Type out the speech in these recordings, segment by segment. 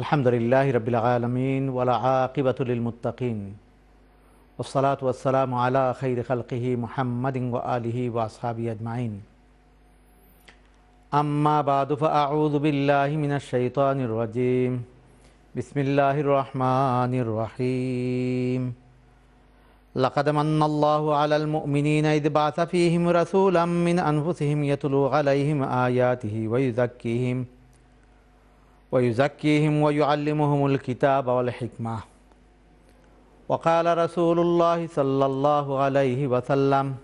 الحمد لله رب العالمين ولا عاقبة للمتقين والصلاة والسلام على خير خلقه محمد وآله وأصحابه أجمعين أما بعد فأعوذ بالله من الشيطان الرجيم بسم الله الرحمن الرحيم لقد من الله على المؤمنين إذ بعث فيهم رسولا من أنفسهم يتلو عليهم آياته ويذكيهم ويزكيهم ويعلمهم الكتاب والحكمة. وقال رسول الله صلى الله عليه وسلم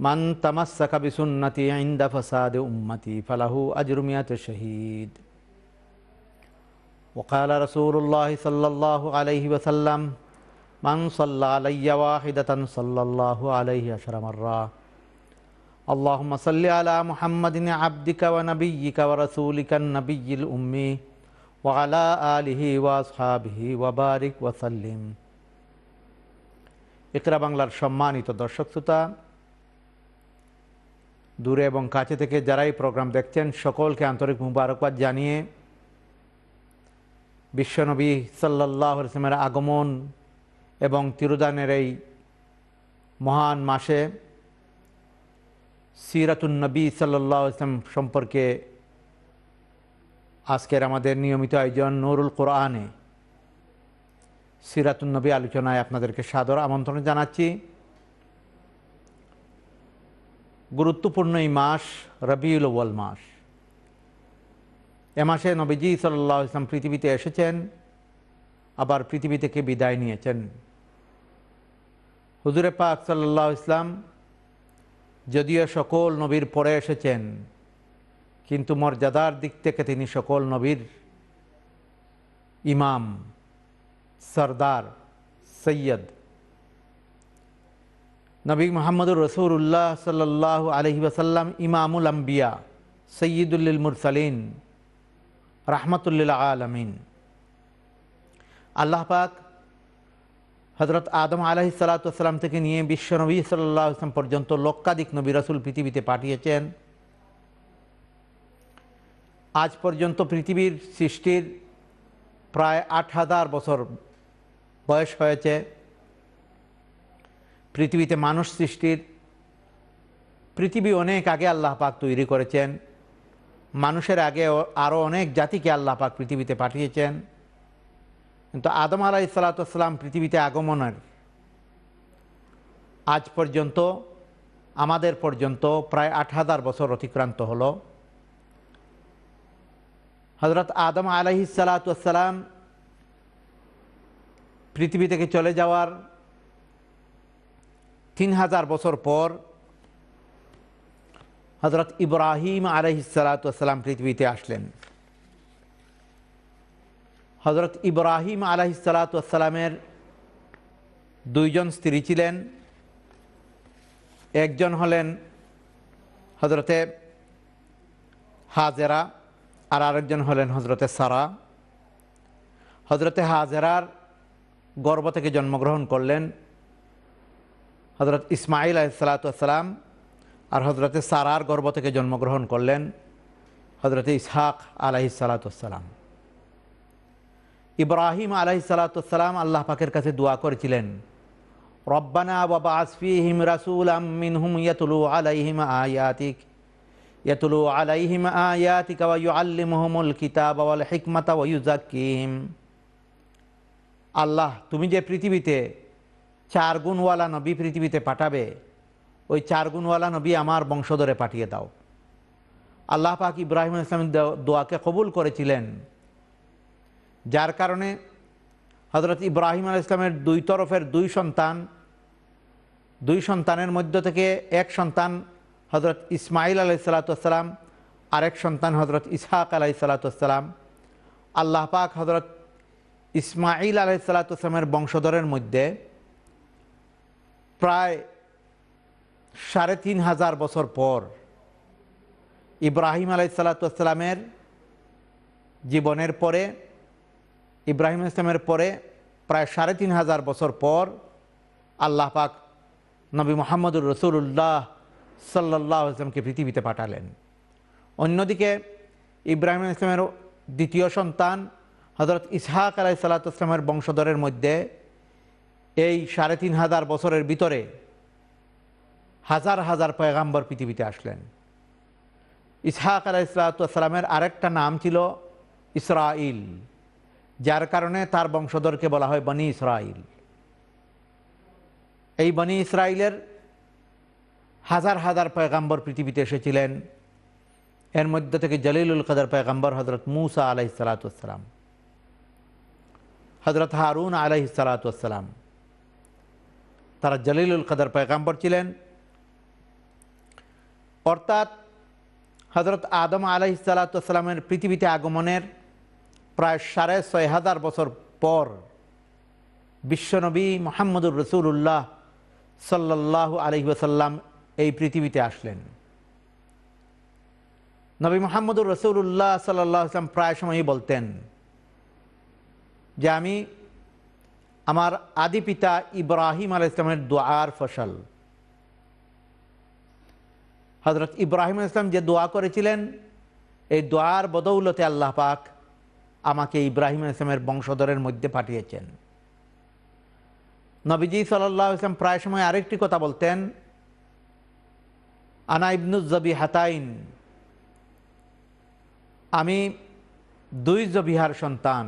من تمسك بسنتي عند فساد أمتي فله أجر مئة شهيد. وقال رسول الله صلى الله عليه وسلم من صلى علي واحدة صلى الله عليه عشر مرات. اللهم صل على محمد عبدك ونبيك ورسولك النبي الأمي وعلى آله وأصحابه وبارك وسلم ইকরা বাংলার সম্মানিত দর্শক শ্রোতা দূরে এবং কাছে থেকে যারাই প্রোগ্রাম দেখছেন সকলকে আন্তরিক মুবারকবাদ জানিয়ে বিশ্বনবী সাল্লাহ ইসলামের আগমন এবং তিরুদানের এই মহান মাসে সিরাতুন্নবী সাল্লাহ ইসলাম সম্পর্কে আজকের আমাদের নিয়মিত আয়োজন নুরুল কোরআনে। সিরাতুন্নবী আলোচনায় আপনাদেরকে সাদর আমন্ত্রণ জানাচ্ছি। গুরুত্বপূর্ণ এই মাস রবিউল ওয়াল মাস। এ মাসে নবীজি সাল্লাহ ইসলাম পৃথিবীতে এসেছেন, আবার পৃথিবী থেকে বিদায় নিয়েছেন। হুজুরে পাক সাল্লাহ ইসলাম যদিও সকল নবীর পরে এসেছেন, কিন্তু মর্যাদার দিক থেকে তিনি সকল নবীর ইমাম, সর্দার, সৈয়দ। নবী মোহাম্মদুর রসুল্লাহ সাল্লাহ আলহি ওসাল্লাম ইমামুল আম্বিয়া সৈয়দুল্লিল মুরসালিন রাহমতুল্লিল আলমিন। আল্লাহ পাক হজরত আদম আলাহি সাল্লাতাম থেকে নিয়ে বিশ্ব নবী সাল্লাহ আসলাম পর্যন্ত লক্ষাধিক নবী রসুল পৃথিবীতে পাঠিয়েছেন। আজ পর্যন্ত পৃথিবীর সৃষ্টির প্রায় আট হাজার বছর বয়স হয়েছে। পৃথিবীতে মানুষ সৃষ্টির পৃথিবী অনেক আগে আল্লাহ পাক তৈরি করেছেন। মানুষের আগে আরও অনেক জাতিকে আল্লাহ পাক পৃথিবীতে পাঠিয়েছেন। কিন্তু আদম আলাই সালাতাম পৃথিবীতে আগমনের আজ পর্যন্ত, আমাদের পর্যন্ত প্রায় আট হাজার বছর অতিক্রান্ত হল। হজরত আদম আলাহি সালাতাম পৃথিবী থেকে চলে যাওয়ার তিন হাজার বছর পর হজরত ইব্রাহিম আলহি সালাতাম পৃথিবীতে আসলেন। হজরত ইব্রাহিম আলাহিসাল্লামের দুইজন স্ত্রী ছিলেন। একজন হলেন হজরতে হাজেরা আর আরেকজন হলেন হজরতে সারা। হজরতে হাজেরার গর্ব থেকে জন্মগ্রহণ করলেন হজরত ইসমাইল আলাইসালাতাম আর হজরতে সারার গর্ব থেকে জন্মগ্রহণ করলেন হজরতে ইসহাক আলাহিসাল্লাতাম ইব্রাহিম আলাহি সালাতাম আল্লাহ পাকের কাছে দোয়া করেছিলেন, রব্বানা বাবা আসফিহিম রাসুল মিনহুম ইয়াতুলু আলাইহিম আয়াতিক, ইয়াতুলু আলাইহিম আয়াতিক ওয়া ইউআল্লিমুহুমুল কিতাব ওয়াল হিকমাতা ওয়া ইউযাক্কিহিম। আল্লাহ, তুমি যে পৃথিবীতে চার গুণওয়ালা নবী পৃথিবীতে পাঠাবে, ওই চার গুণওয়ালা নবী আমার বংশধরে পাঠিয়ে দাও। আল্লাহ পাক ইব্রাহিম ইসলামের দোয়াকে কবুল করেছিলেন। যার কারণে হজরত ইব্রাহিম আল ইসলামের দুই তরফের দুই সন্তান, দুই সন্তানের মধ্য থেকে এক সন্তান হজরত ইসমাইল আলাই সালাতাম আরেক সন্তান হজরত ইসহাক আলাই সালাতাম আল্লাহ পাক হজরত ইসমাইল আলাইসালাতামের বংশধরের মধ্যে প্রায় সাড়ে তিন হাজার বছর পর ইব্রাহিম আলাইসালাতামের জীবনের পরে ইব্রাহিম ইসলামের পরে প্রায় সাড়ে তিন হাজার বছর পর আল্লাহ পাক নবী মোহাম্মদুর রসুল্লাহ সাল্লাহ ইসলামকে পৃথিবীতে পাঠালেন। অন্যদিকে ইব্রাহিম ইসলামের দ্বিতীয় সন্তান হজরত ইসহাক আলাই সাল্লাতামের বংশধরের মধ্যে এই সাড়ে তিন হাজার বছরের ভিতরে হাজার হাজার পয়গাম্বর পৃথিবীতে আসলেন। ইসহাক আলাই সাল্লাতামের আরেকটা নাম ছিল ইসরাইল যার কারণে তার বংশধরকে বলা হয় বনি ইসরাইল। এই বনি ইসরায়েলের হাজার হাজার পয়গাম্বর পৃথিবীতে এসেছিলেন। এর মধ্যে থেকে জলিলুল কদর পয়গাম্বর হজরত মুসা আলহি সালাতাম হজরত হারুন আলহি সালাতাম তারা জলিলুল কদর পয়গাম্বর ছিলেন। অর্থাৎ হজরত আদম আলহি সালাতামের পৃথিবীতে আগমনের প্রায় সাড়ে ছয় হাজার বছর পর বিশ্বনবী মোহাম্মদুর রসুল্লাহ সাল্লাহ আলহি ওসাল্লাম এই পৃথিবীতে আসলেন। নবী মোহাম্মদুর রসুল্লাহ সাল্লাহ আসলাম প্রায় সময়ই বলতেন যে আমি আমার আদি পিতা ইব্রাহিম আল ইসলামের দোয়ার ফসল। হজরত ইব্রাহিম ইসলাম যে দোয়া করেছিলেন, এই দোয়ার বদৌলতে আল্লাহ পাক আমাকে ইব্রাহিম ইসলামের বংশধরের মধ্যে পাঠিয়েছেন। নবীজি সাল্লাহ ইসলাম প্রায় সময় আরেকটি কথা বলতেন, আনা ইবনুজবি হাতাইন আমি দুই জবিহার সন্তান।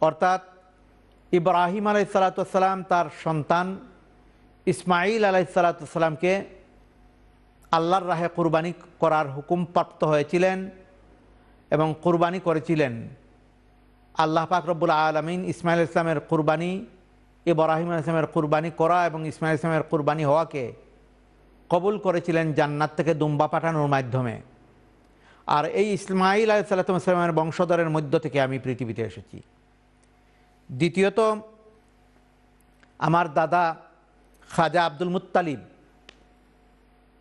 অর্থাৎ ইব্রাহিম আলাই সালাতাম তার সন্তান ইসমাইল আলাই সালাতামকে আল্লাহর রাহে কুরবানি করার হুকুম প্রাপ্ত হয়েছিলেন। এবং কুরবানি করেছিলেন। আল্লাহ পাক রব্বুল আলমিন ইসমাইল ইসলামের কুরবানি, ইব্রাহিম ইসলামের কুরবানি করা এবং ইসমাইল ইসলামের কুরবানি হওয়াকে কবুল করেছিলেন জান্নাত থেকে দুম্বা পাঠানোর মাধ্যমে। আর এই ইসমাইল আলাইসাল্লামের বংশধরের মধ্য থেকে আমি পৃথিবীতে এসেছি। দ্বিতীয়ত, আমার দাদা খাজা আব্দুল মুত্তালিব,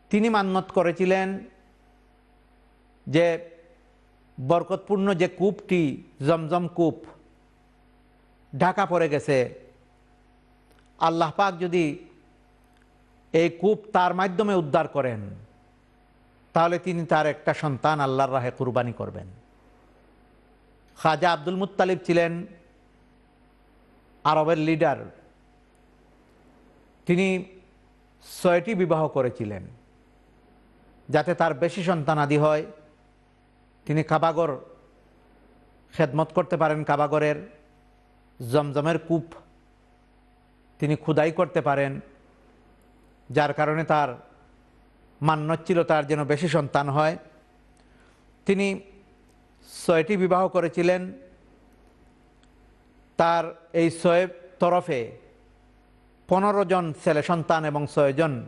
তিনি মান্যত করেছিলেন যে বরকতপূর্ণ যে কূপটি, জমজম কূপ, ঢাকা পড়ে গেছে। আল্লাহ পাক যদি এই কূপ তার মাধ্যমে উদ্ধার করেন, তাহলে তিনি তার একটা সন্তান আল্লাহর রাহে কুরবানি করবেন। খাজা আব্দুল মুত্তালিব ছিলেন আরবের লিডার। তিনি ছয়টি বিবাহ করেছিলেন, যাতে তার বেশি সন্তান আদি হয়। তিনি কাবাগর খেদমত করতে পারেন, কাবাগরের জমজমের কূপ তিনি খুদাই করতে পারেন, যার কারণে তার মান্য ছিল তার যেন বেশি সন্তান হয়। তিনি ছয়টি বিবাহ করেছিলেন। তার এই ছয় তরফে পনেরো জন ছেলে সন্তান এবং ছয়জন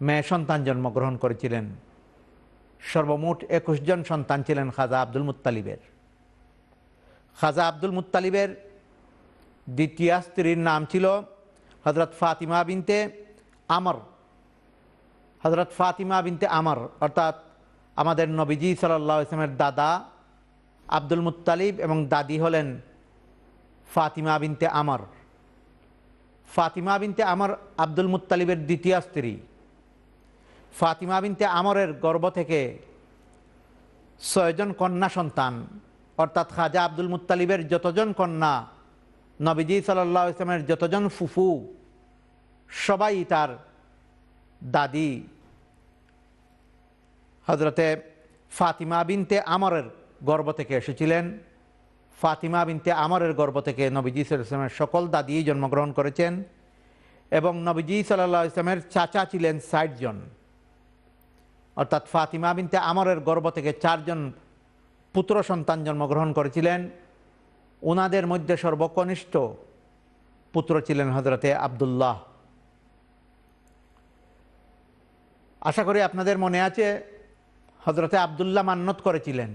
মেয়ে সন্তান জন্মগ্রহণ করেছিলেন। সর্বমোট একুশ জন সন্তান ছিলেন খাজা আব্দুল মুতালিবের খাজা আব্দুল মুত্তালিবের দ্বিতীয় স্ত্রীর নাম ছিল হজরত ফাতিমা বিনতে আমর। হজরত ফাতিমা বিনতে আমর, অর্থাৎ আমাদের নবীজি সাল্লাহ ইসলামের দাদা আব্দুল মুতালিব এবং দাদি হলেন ফাতিমা বিনতে আমর। ফাতিমা বিনতে আমর আব্দুল মুতালিবের দ্বিতীয় স্ত্রী। ফাতিমা বিনতে আমরের গর্ভ থেকে ছয়জন কন্যা সন্তান, অর্থাৎ খাজা আব্দুল মুত্তালিবের যতজন কন্যা, নবীজি সাল্লাহ ইসলামের যতজন ফুফু, সবাই তার দাদি। হজরতে ফাতিমা বিনতে আমরের গর্ব থেকে এসেছিলেন। ফাতিমা বিনতে আমরের গর্ব থেকে নবীজি সাল্লামের সকল দাদি জন্মগ্রহণ করেছেন এবং নবীজি সাল্লাহ ইসলামের চাচা ছিলেন ষাট জন। অর্থাৎ ফাতিমা বিনতে আমরের গর্ব থেকে চারজন পুত্র সন্তান জন্মগ্রহণ করেছিলেন। ওনাদের মধ্যে সর্বকনিষ্ঠ পুত্র ছিলেন হজরতে আবদুল্লাহ। আশা করি আপনাদের মনে আছে হজরতে আবদুল্লাহ মান্নত করেছিলেন।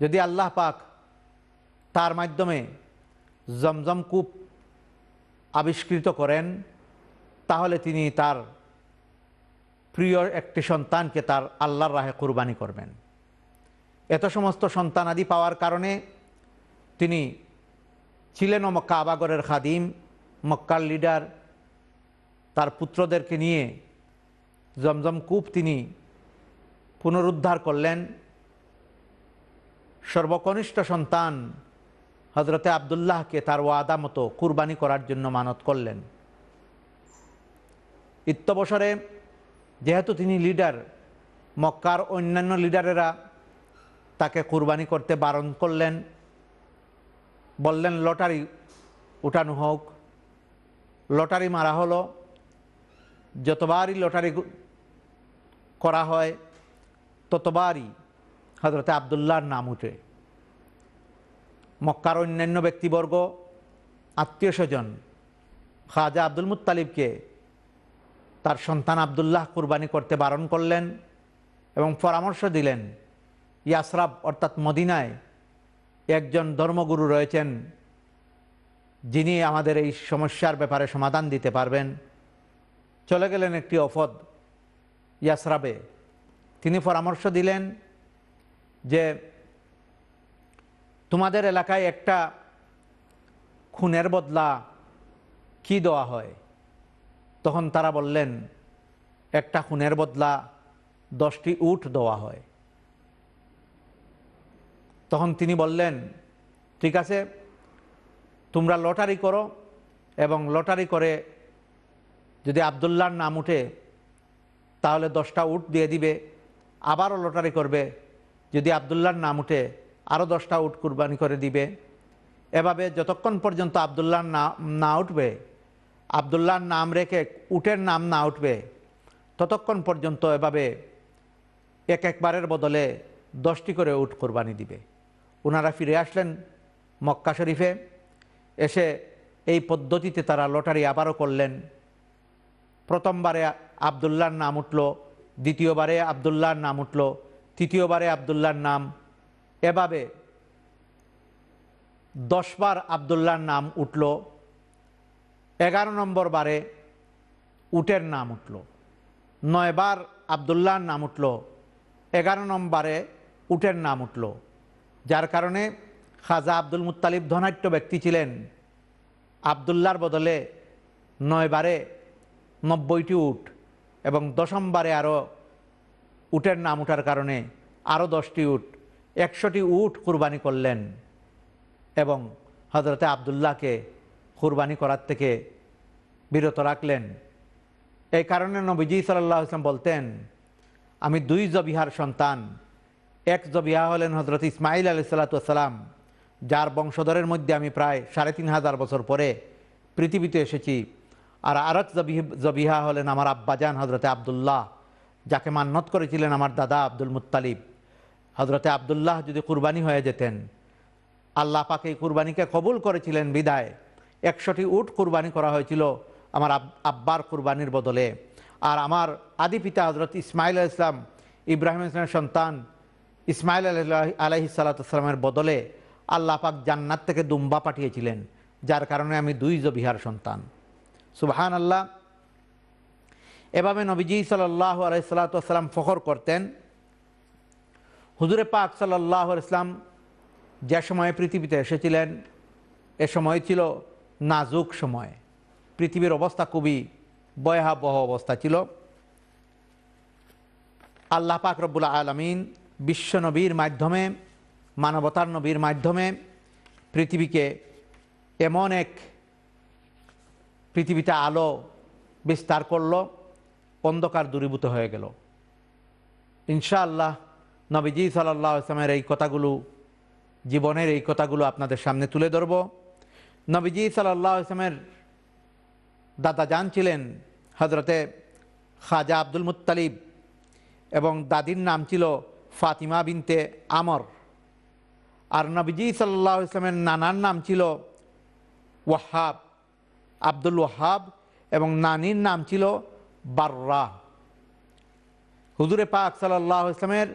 যদি আল্লাহ পাক তার মাধ্যমে জমজম কূপ আবিষ্কৃত করেন, তাহলে তিনি তার প্রিয় একটি সন্তানকে তার আল্লাহর রাহে কুরবানি করবেন। এত সমস্ত সন্তান আদি পাওয়ার কারণে তিনি ছিলেন ও মক্কা আবাগরের খাদিম, মক্কার লিডার। তার পুত্রদেরকে নিয়ে জমজম কূপ তিনি পুনরুদ্ধার করলেন। সর্বকনিষ্ঠ সন্তান হজরতে আবদুল্লাহকে তার ওয়াদা মতো কুরবানি করার জন্য মানত করলেন। ইত্যবসরে যেহেতু তিনি লিডার, মক্কার অন্যান্য লিডারেরা তাকে কুরবানি করতে বারণ করলেন, বললেন, লটারি উঠানো হোক। লটারি মারা হলো। যতবারই লটারি করা হয়, ততবারই হজরতে আবদুল্লাহর নাম উঠে। মক্কার অন্যান্য ব্যক্তিবর্গ, আত্মীয় স্বজন, খাজা আব্দুল মুতালিবকে তার সন্তান আবদুল্লাহ কুরবানি করতে বারণ করলেন এবং পরামর্শ দিলেন, ইয়াসরাব অর্থাৎ মদিনায় একজন ধর্মগুরু রয়েছেন যিনি আমাদের এই সমস্যার ব্যাপারে সমাধান দিতে পারবেন। চলে গেলেন একটি অফদ ইয়াসরাবে। তিনি পরামর্শ দিলেন যে, তোমাদের এলাকায় একটা খুনের বদলা কি দেওয়া হয়? তখন তারা বললেন, একটা খুনের বদলা দশটি উট দেওয়া হয়। তখন তিনি বললেন, ঠিক আছে, তোমরা লটারি করো এবং লটারি করে যদি আবদুল্লাহর নাম উঠে, তাহলে দশটা উট দিয়ে দিবে, আবারও লটারি করবে, যদি আবদুল্লাহর নাম উঠে, আরও দশটা উট কুরবানি করে দিবে। এভাবে যতক্ষণ পর্যন্ত আবদুল্লাহর না না উঠবে আবদুল্লাহর নাম রেখে উটের নাম না উঠবে, ততক্ষণ পর্যন্ত এভাবে এক একবারের বদলে দশটি করে উট কোরবানি দিবে। ওনারা ফিরে আসলেন মক্কা শরীফে, এসে এই পদ্ধতিতে তারা লটারি আবারও করলেন। প্রথমবারে আবদুল্লাহর নাম উঠল, দ্বিতীয়বারে আবদুল্লাহর নাম উঠল, তৃতীয়বারে আবদুল্লাহর নাম। এভাবে দশবার আবদুল্লাহর নাম উঠল। এগারো নম্বর বারে উটের নাম উঠল। নয়বার আবদুল্লাহর নাম উঠল। এগারো নম্বরে উটের নাম উঠল। যার কারণে খাজা আব্দুল মুতালিব ধনাট্য ব্যক্তি ছিলেন। আবদুল্লার বদলে নয়বারে নব্বইটি উট এবং দশমবারে আরও উটের নাম উঠার কারণে আরও দশটি উট, একশোটি উট কুরবানি করলেন এবং হজরতে আবদুল্লাহকে কুরবানি করার থেকে বিরত রাখলেন। এই কারণে নবীজি সাল্লাহ ইসলাম বলতেন, আমি দুই জবিহার সন্তান। এক জবিহা হলেন হজরত ইসমাইল আলি সাল্লাতাম যার বংশধরের মধ্যে আমি প্রায় সাড়ে তিন হাজার বছর পরে পৃথিবীতে এসেছি। আর আরেক জবিহা হলেন আমার আব্বাজান হজরতে আবদুল্লাহ, যাকে মান্নত করেছিলেন আমার দাদা আব্দুল মুত্তালিব। হজরতে আবদুল্লাহ যদি কুরবানি হয়ে যেতেন, আল্লাহ পাকে এই কুরবানিকে কবুল করেছিলেন বিদায়। একশোটি উট কুরবানি করা হয়েছিল আমার আব্বার কুরবানির বদলে। আর আমার আদি পিতা হজরত ইসমাইল ইসলাম ইব্রাহিম ইসলামের সন্তান ইসমাইল আলহি সাল্লাতামের বদলে আল্লাহ পাক জান্নাত থেকে দুম্বা পাঠিয়েছিলেন, যার কারণে আমি দুই জবিহার সন্তান। সুবাহান আল্লাহ এভাবে নবীজি সাল্লাহ আলাইসাল্লাতাম ফখর করতেন। হুজুরে পাক সাল্লাহ ইসলাম যে সময়ে পৃথিবীতে এসেছিলেন, এ সময় ছিল নাজুক সময়। পৃথিবীর অবস্থা খুবই ভয়াবহ অবস্থা ছিল। আল্লাহ পাক রব্বুল আলমিন বিশ্ব নবীর মাধ্যমে, মানবতার নবীর মাধ্যমে পৃথিবীকে এমন এক পৃথিবীতে আলো বিস্তার করল, অন্ধকার দূরীভূত হয়ে গেল। ইনশাআল্লাহ নবীজি সাল্লাহ আসলামের এই কথাগুলো, জীবনের এই কথাগুলো আপনাদের সামনে তুলে ধরব। নবীজি সাল্লাহ আসলামের দাদা জান ছিলেন হজরতে খাজা আব্দুল মুতালিব এবং দাদির নাম ছিল ফাতিমা বিনতে আমর। আর নবীজি সাল্লাহ ইসলামের নানার নাম ছিল ওয়াহাব, আব্দুল ওয়াহাব এবং নানির নাম ছিল বার্রা। হুজুরে পাক সাল্লাহ ইসলামের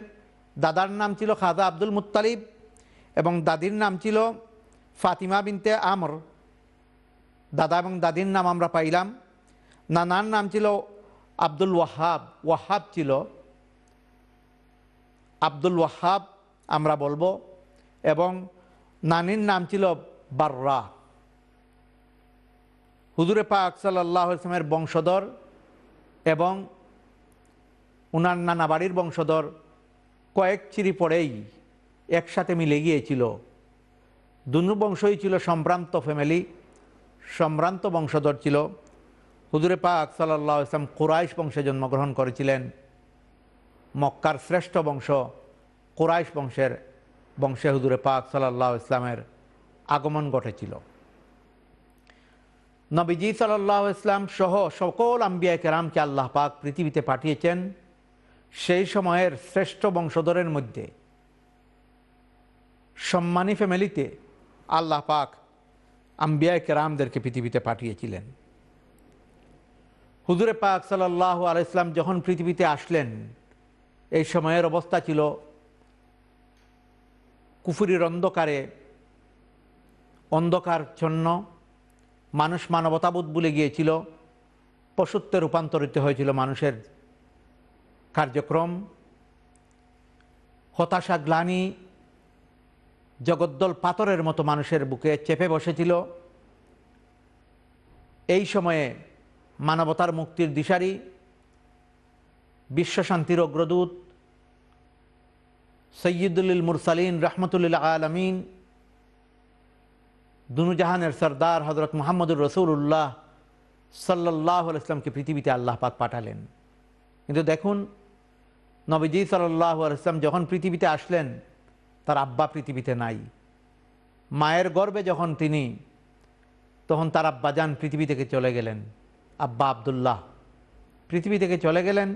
দাদার নাম ছিল খাজা আব্দুল মুতালিব এবং দাদির নাম ছিল ফাতিমা বিনতে আমর। দাদা এবং দাদির নাম আমরা পাইলাম। নানার নাম ছিল আব্দুল ওয়াহাব। ওয়াহাব ছিল। আব্দুল ওয়াহাব আমরা বলব। এবং নানির নাম ছিল বাররা। হুজুরে পাক সাল্লাহ ইসলামের বংশধর এবং উনার নানা বাড়ির বংশধর কয়েক চিরি পরেই একসাথে মিলে গিয়েছিল। দুনু বংশই ছিল সম্ভ্রান্ত ফ্যামিলি সম্ভ্রান্ত বংশধর ছিল। হুজুরে পাক সাল্লাহ ইসলাম কুরাইশ বংশে জন্মগ্রহণ করেছিলেন। মক্কার শ্রেষ্ঠ বংশ কুরাইশ বংশের বংশে হুজুরে পাক সাল্লাহ ইসলামের আগমন ঘটেছিল। নবীজি সাল্লাহ ইসলাম সহ সকল আম্বিয়া কেরামকে আল্লাহ পাক পৃথিবীতে পাঠিয়েছেন সেই সময়ের শ্রেষ্ঠ বংশধরের মধ্যে। সম্মানী ফ্যামিলিতে আল্লাহ পাক আম্বিয়া কেরামদেরকে পৃথিবীতে পাঠিয়েছিলেন। হুজুরে পাক সাল্লাহ আলাইসলাম যখন পৃথিবীতে আসলেন, এই সময়ের অবস্থা ছিল কুফুরির অন্ধকারে অন্ধকারচ্ছন্ন মানুষ মানবতাবোধ ভুলে গিয়েছিল, পশুত্বে রূপান্তরিত হয়েছিল মানুষের কার্যক্রম, হতাশা, গ্লানি জগদ্দল পাথরের মতো মানুষের বুকে চেপে বসেছিল। এই সময়ে মানবতার মুক্তির দিশারি বিশ্বশান্তির অগ্রদূত সৈয়দুল মুরসালিন রহমতুল্লাহ আলমিন, দুনুজাহানের সর্দার হজরত মোহাম্মদুর রসুল্লাহ সাল্লাহ ইসলামকে পৃথিবীতে আল্লাহ পাক পাঠালেন। কিন্তু দেখুন, নবীজি সাল্লাহ ইসলাম যখন পৃথিবীতে আসলেন তার আব্বা পৃথিবীতে নাই। মায়ের গর্বে যখন তিনি, তখন তার আব্বা যান পৃথিবী থেকে চলে গেলেন। আব্বা আবদুল্লাহ পৃথিবী থেকে চলে গেলেন।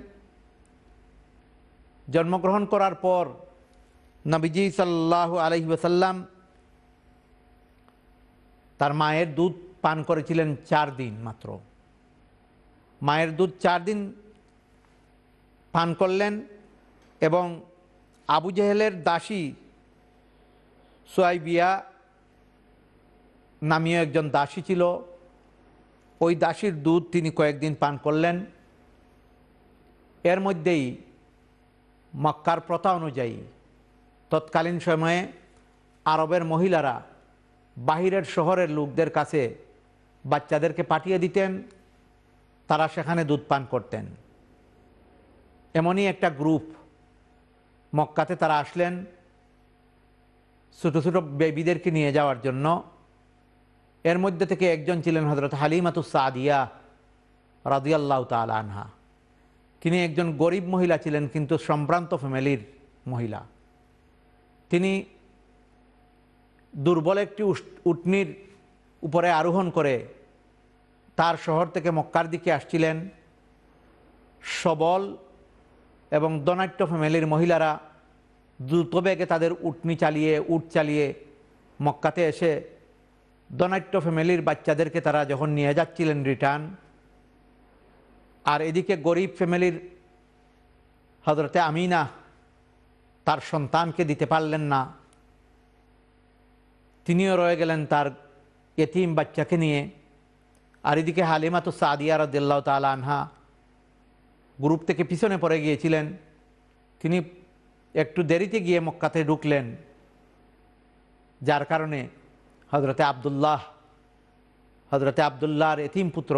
জন্মগ্রহণ করার পর নবীজি সাল্লাহ আলহি ওসাল্লাম তার মায়ের দুধ পান করেছিলেন চার দিন মাত্র। মায়ের দুধ চার দিন পান করলেন এবং আবু জেহেলের দাসী সোয়াইবিয়া নামীয় একজন দাসী ছিল। ওই দাসীর দুধ তিনি কয়েকদিন পান করলেন। এর মধ্যেই মক্কার প্রথা অনুযায়ী তৎকালীন সময়ে আরবের মহিলারা বাহিরের শহরের লোকদের কাছে বাচ্চাদেরকে পাঠিয়ে দিতেন। তারা সেখানে দুধ পান করতেন। এমনই একটা গ্রুপ মক্কাতে তারা আসলেন। ছোটো ছোটো বেবিদেরকে নিয়ে যাওয়ার জন্য। এর মধ্যে থেকে একজন ছিলেন হজরত হালিমাতুস সাদিয়া রাদিয়াল্লাহ তাল আনহা। তিনি একজন গরিব মহিলা ছিলেন, কিন্তু সম্ভ্রান্ত ফ্যামিলির মহিলা। তিনি দুর্বল একটি উটনির উপরে আরোহণ করে তার শহর থেকে মক্কার দিকে আসছিলেন। সবল এবং দনাট্য ফ্যামিলির মহিলারা দ্রুত বেগে তাদের উটনি চালিয়ে, উট চালিয়ে মক্কাতে এসে দনাট্য ফ্যামিলির বাচ্চাদেরকে তারা যখন নিয়ে যাচ্ছিলেন রিটার্ন, আর এদিকে গরিব ফ্যামিলির হজরতে আমিনা তার সন্তানকে দিতে পারলেন না। তিনিও রয়ে গেলেন তার এতিম বাচ্চাকে নিয়ে। আর এদিকে হালিমাতো সাদিয়া রদাল্লাহ তাল আনহা গ্রুপ থেকে পিছনে পড়ে গিয়েছিলেন। তিনি একটু দেরিতে গিয়ে মক্কাতে ঢুকলেন, যার কারণে হজরতে আবদুল্লাহ হজরতে আবদুল্লাহর এতিম পুত্র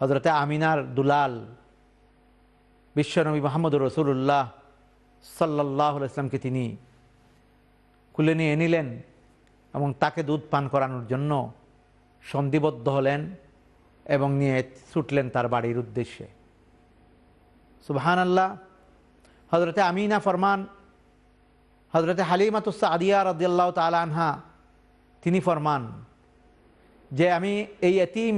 হজরতে আমিনার দুলাল, বিশ্বনবী মোহাম্মদ রসুল্লাহ সাল্লাহ ইসলামকে তিনি খুলে নিয়ে নিলেন এবং তাকে দুধ পান করানোর জন্য সন্ধিবদ্ধ হলেন এবং নিয়ে ছুটলেন তার বাড়ির উদ্দেশ্যে। সুবহান আল্লাহ হজরতে আমিনা ফরমান হজরতে হালিমাতুসা আদিয়া রদিয়াল্লাহ তালানহা তিনি ফরমান যে আমি এই এতিম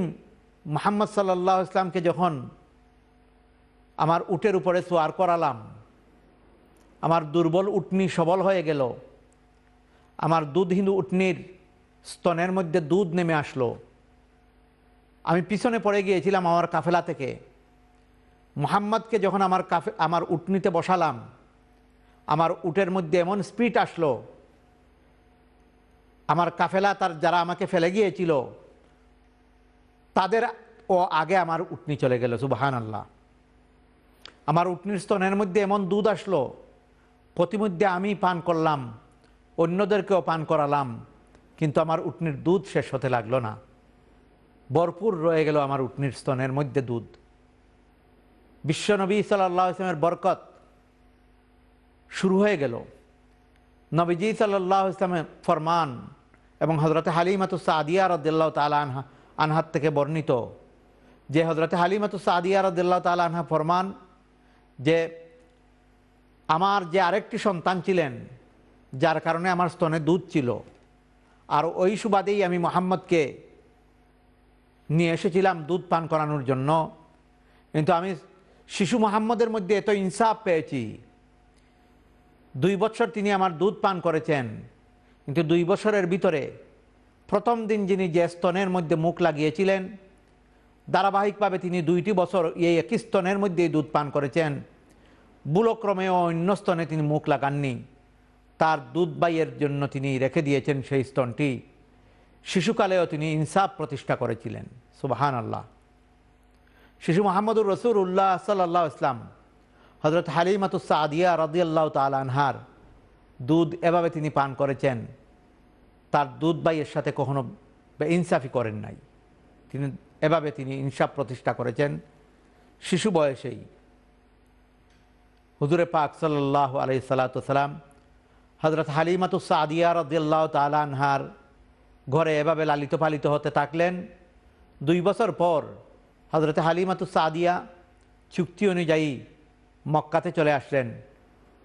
মোহাম্মদ সাল্লাহ ইসলামকে যখন আমার উটের উপরে সোয়ার করালাম, আমার দুর্বল উটনি সবল হয়ে গেল, আমার দুধ হিন্দু উটনির স্তনের মধ্যে দুধ নেমে আসলো, আমি পিছনে পড়ে গিয়েছিলাম আমার কাফেলা থেকে। মোহাম্মদকে যখন আমার কাফে আমার উটনিতে বসালাম, আমার উটের মধ্যে এমন স্পিড আসলো, আমার কাফেলা তার যারা আমাকে ফেলে গিয়েছিল, তাদের ও আগে আমার উটনি চলে গেল সুবাহান আল্লাহ আমার উটনির স্তনের মধ্যে এমন দুধ আসলো প্রতিমধ্যে আমি পান করলাম, অন্যদেরকেও পান করালাম, কিন্তু আমার উটনির দুধ শেষ হতে লাগল না। ভরপুর রয়ে গেল আমার উটনির স্তনের মধ্যে দুধ। বিশ্বনবী সাল্লাহ ইসলামের বরকত শুরু হয়ে গেল। নবীজি সাল্লাহ ইসলামের ফরমান এবং হজরত হালিমাতুসা আদিয়া রদ্দাল্লাহ তালা আনহা আনহাত থেকে বর্ণিত যে হজরত হালিমাতুসা আদিয়া রদ্দাল্লাহ তালা আনহা ফরমান যে আমার যে আরেকটি সন্তান ছিলেন, যার কারণে আমার স্তনে দুধ ছিল। আর ওই সুবাদেই আমি মোহাম্মদকে নিয়ে এসেছিলাম দুধ পান করানোর জন্য। কিন্তু আমি শিশু মোহাম্মদের মধ্যে এত ইনসাফ পেয়েছি। দুই বছর তিনি আমার দুধ পান করেছেন, কিন্তু দুই বছরের ভিতরে প্রথম দিন যিনি যে স্তনের মধ্যে মুখ লাগিয়েছিলেন, ধারাবাহিকভাবে তিনি দুইটি বছর এই একই স্তনের মধ্যেই দুধ পান করেছেন। বুলক্রমে অন্য স্তনে তিনি মুখ লাগাননি। তার দুধ বাইয়ের জন্য তিনি রেখে দিয়েছেন সেই স্তনটি। শিশুকালেও তিনি ইনসাফ প্রতিষ্ঠা করেছিলেন। সুবাহান আল্লাহ শিশু মোহাম্মদুর রসুল উল্লাহ সাল্লাহ ইসলাম হজরত হালিমাতুসা আদিয়া রদিয়াল্লাহ তাল আনহার দুধ এভাবে তিনি পান করেছেন। তার দুধ বাইয়ের সাথে কখনো ইনসাফি করেন নাই। তিনি এভাবে তিনি ইনসাফ প্রতিষ্ঠা করেছেন। শিশু বয়সেই হুজুরে পাক সাল্লাহ আলাই সাল্লাম হজরত হালিমাতুসা আদিয়া রদিয়াল্লাহ তাল আনহার ঘরে এভাবে লালিত পালিত হতে থাকলেন। দুই বছর পর হজরত হালিমাতুসা আদিয়া চুক্তি অনুযায়ী মক্কাতে চলে আসলেন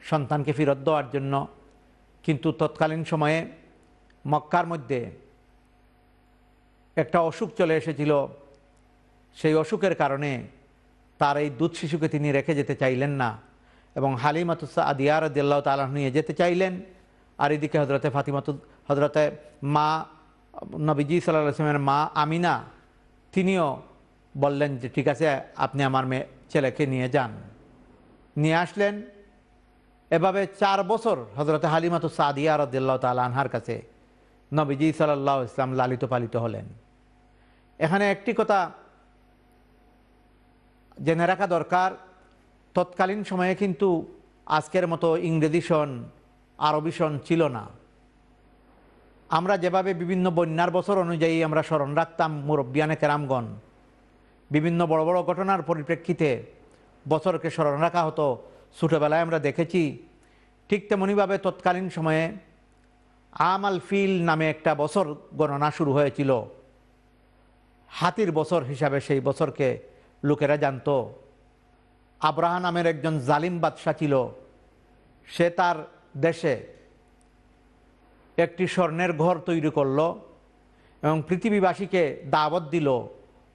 সন্তানকে ফেরত দেওয়ার জন্য। কিন্তু তৎকালীন সময়ে মক্কার মধ্যে একটা অসুখ চলে এসেছিল। সেই অসুখের কারণে তার এই দুধ শিশুকে তিনি রেখে যেতে চাইলেন না এবং হালিমাতুসা আদিয়ার দিল্লাহ তালাহ নিয়ে যেতে চাইলেন। আর এদিকে হজরতে ফাতিমাতু হজরতে মা নবীজি সাল্লাহ আসলামের মা আমিনা, তিনিও বললেন যে, ঠিক আছে, আপনি আমার মেয়ে, ছেলেকে নিয়ে যান। নিয়ে আসলেন। এভাবে চার বছর হজরতে হালিমাতু সাদিয়া রদুল্লাহ তাল আনহার কাছে নবীজি সাল্লাহ ইসলাম লালিত পালিত হলেন। এখানে একটি কথা জেনে রাখা দরকার। তৎকালীন সময়ে কিন্তু আজকের মতো ইংরেজি সন, আরবি সন ছিল না। আমরা যেভাবে বিভিন্ন বন্যার বছর অনুযায়ী আমরা স্মরণ রাখতাম মুরব্বিয়ানে কেরামগণ বিভিন্ন বড় বড় ঘটনার পরিপ্রেক্ষিতে বছরকে স্মরণ রাখা হতো। ছোটোবেলায় আমরা দেখেছি, ঠিক তেমনইভাবে তৎকালীন সময়ে আমাল ফিল নামে একটা বছর গণনা শুরু হয়েছিল। হাতির বছর হিসাবে সেই বছরকে লোকেরা জানত। আব্রাহা নামের একজন জালিম বাদশাহ ছিল। সে তার দেশে একটি স্বর্ণের ঘর তৈরি করল এবং পৃথিবীবাসীকে দাওয়াত দিল।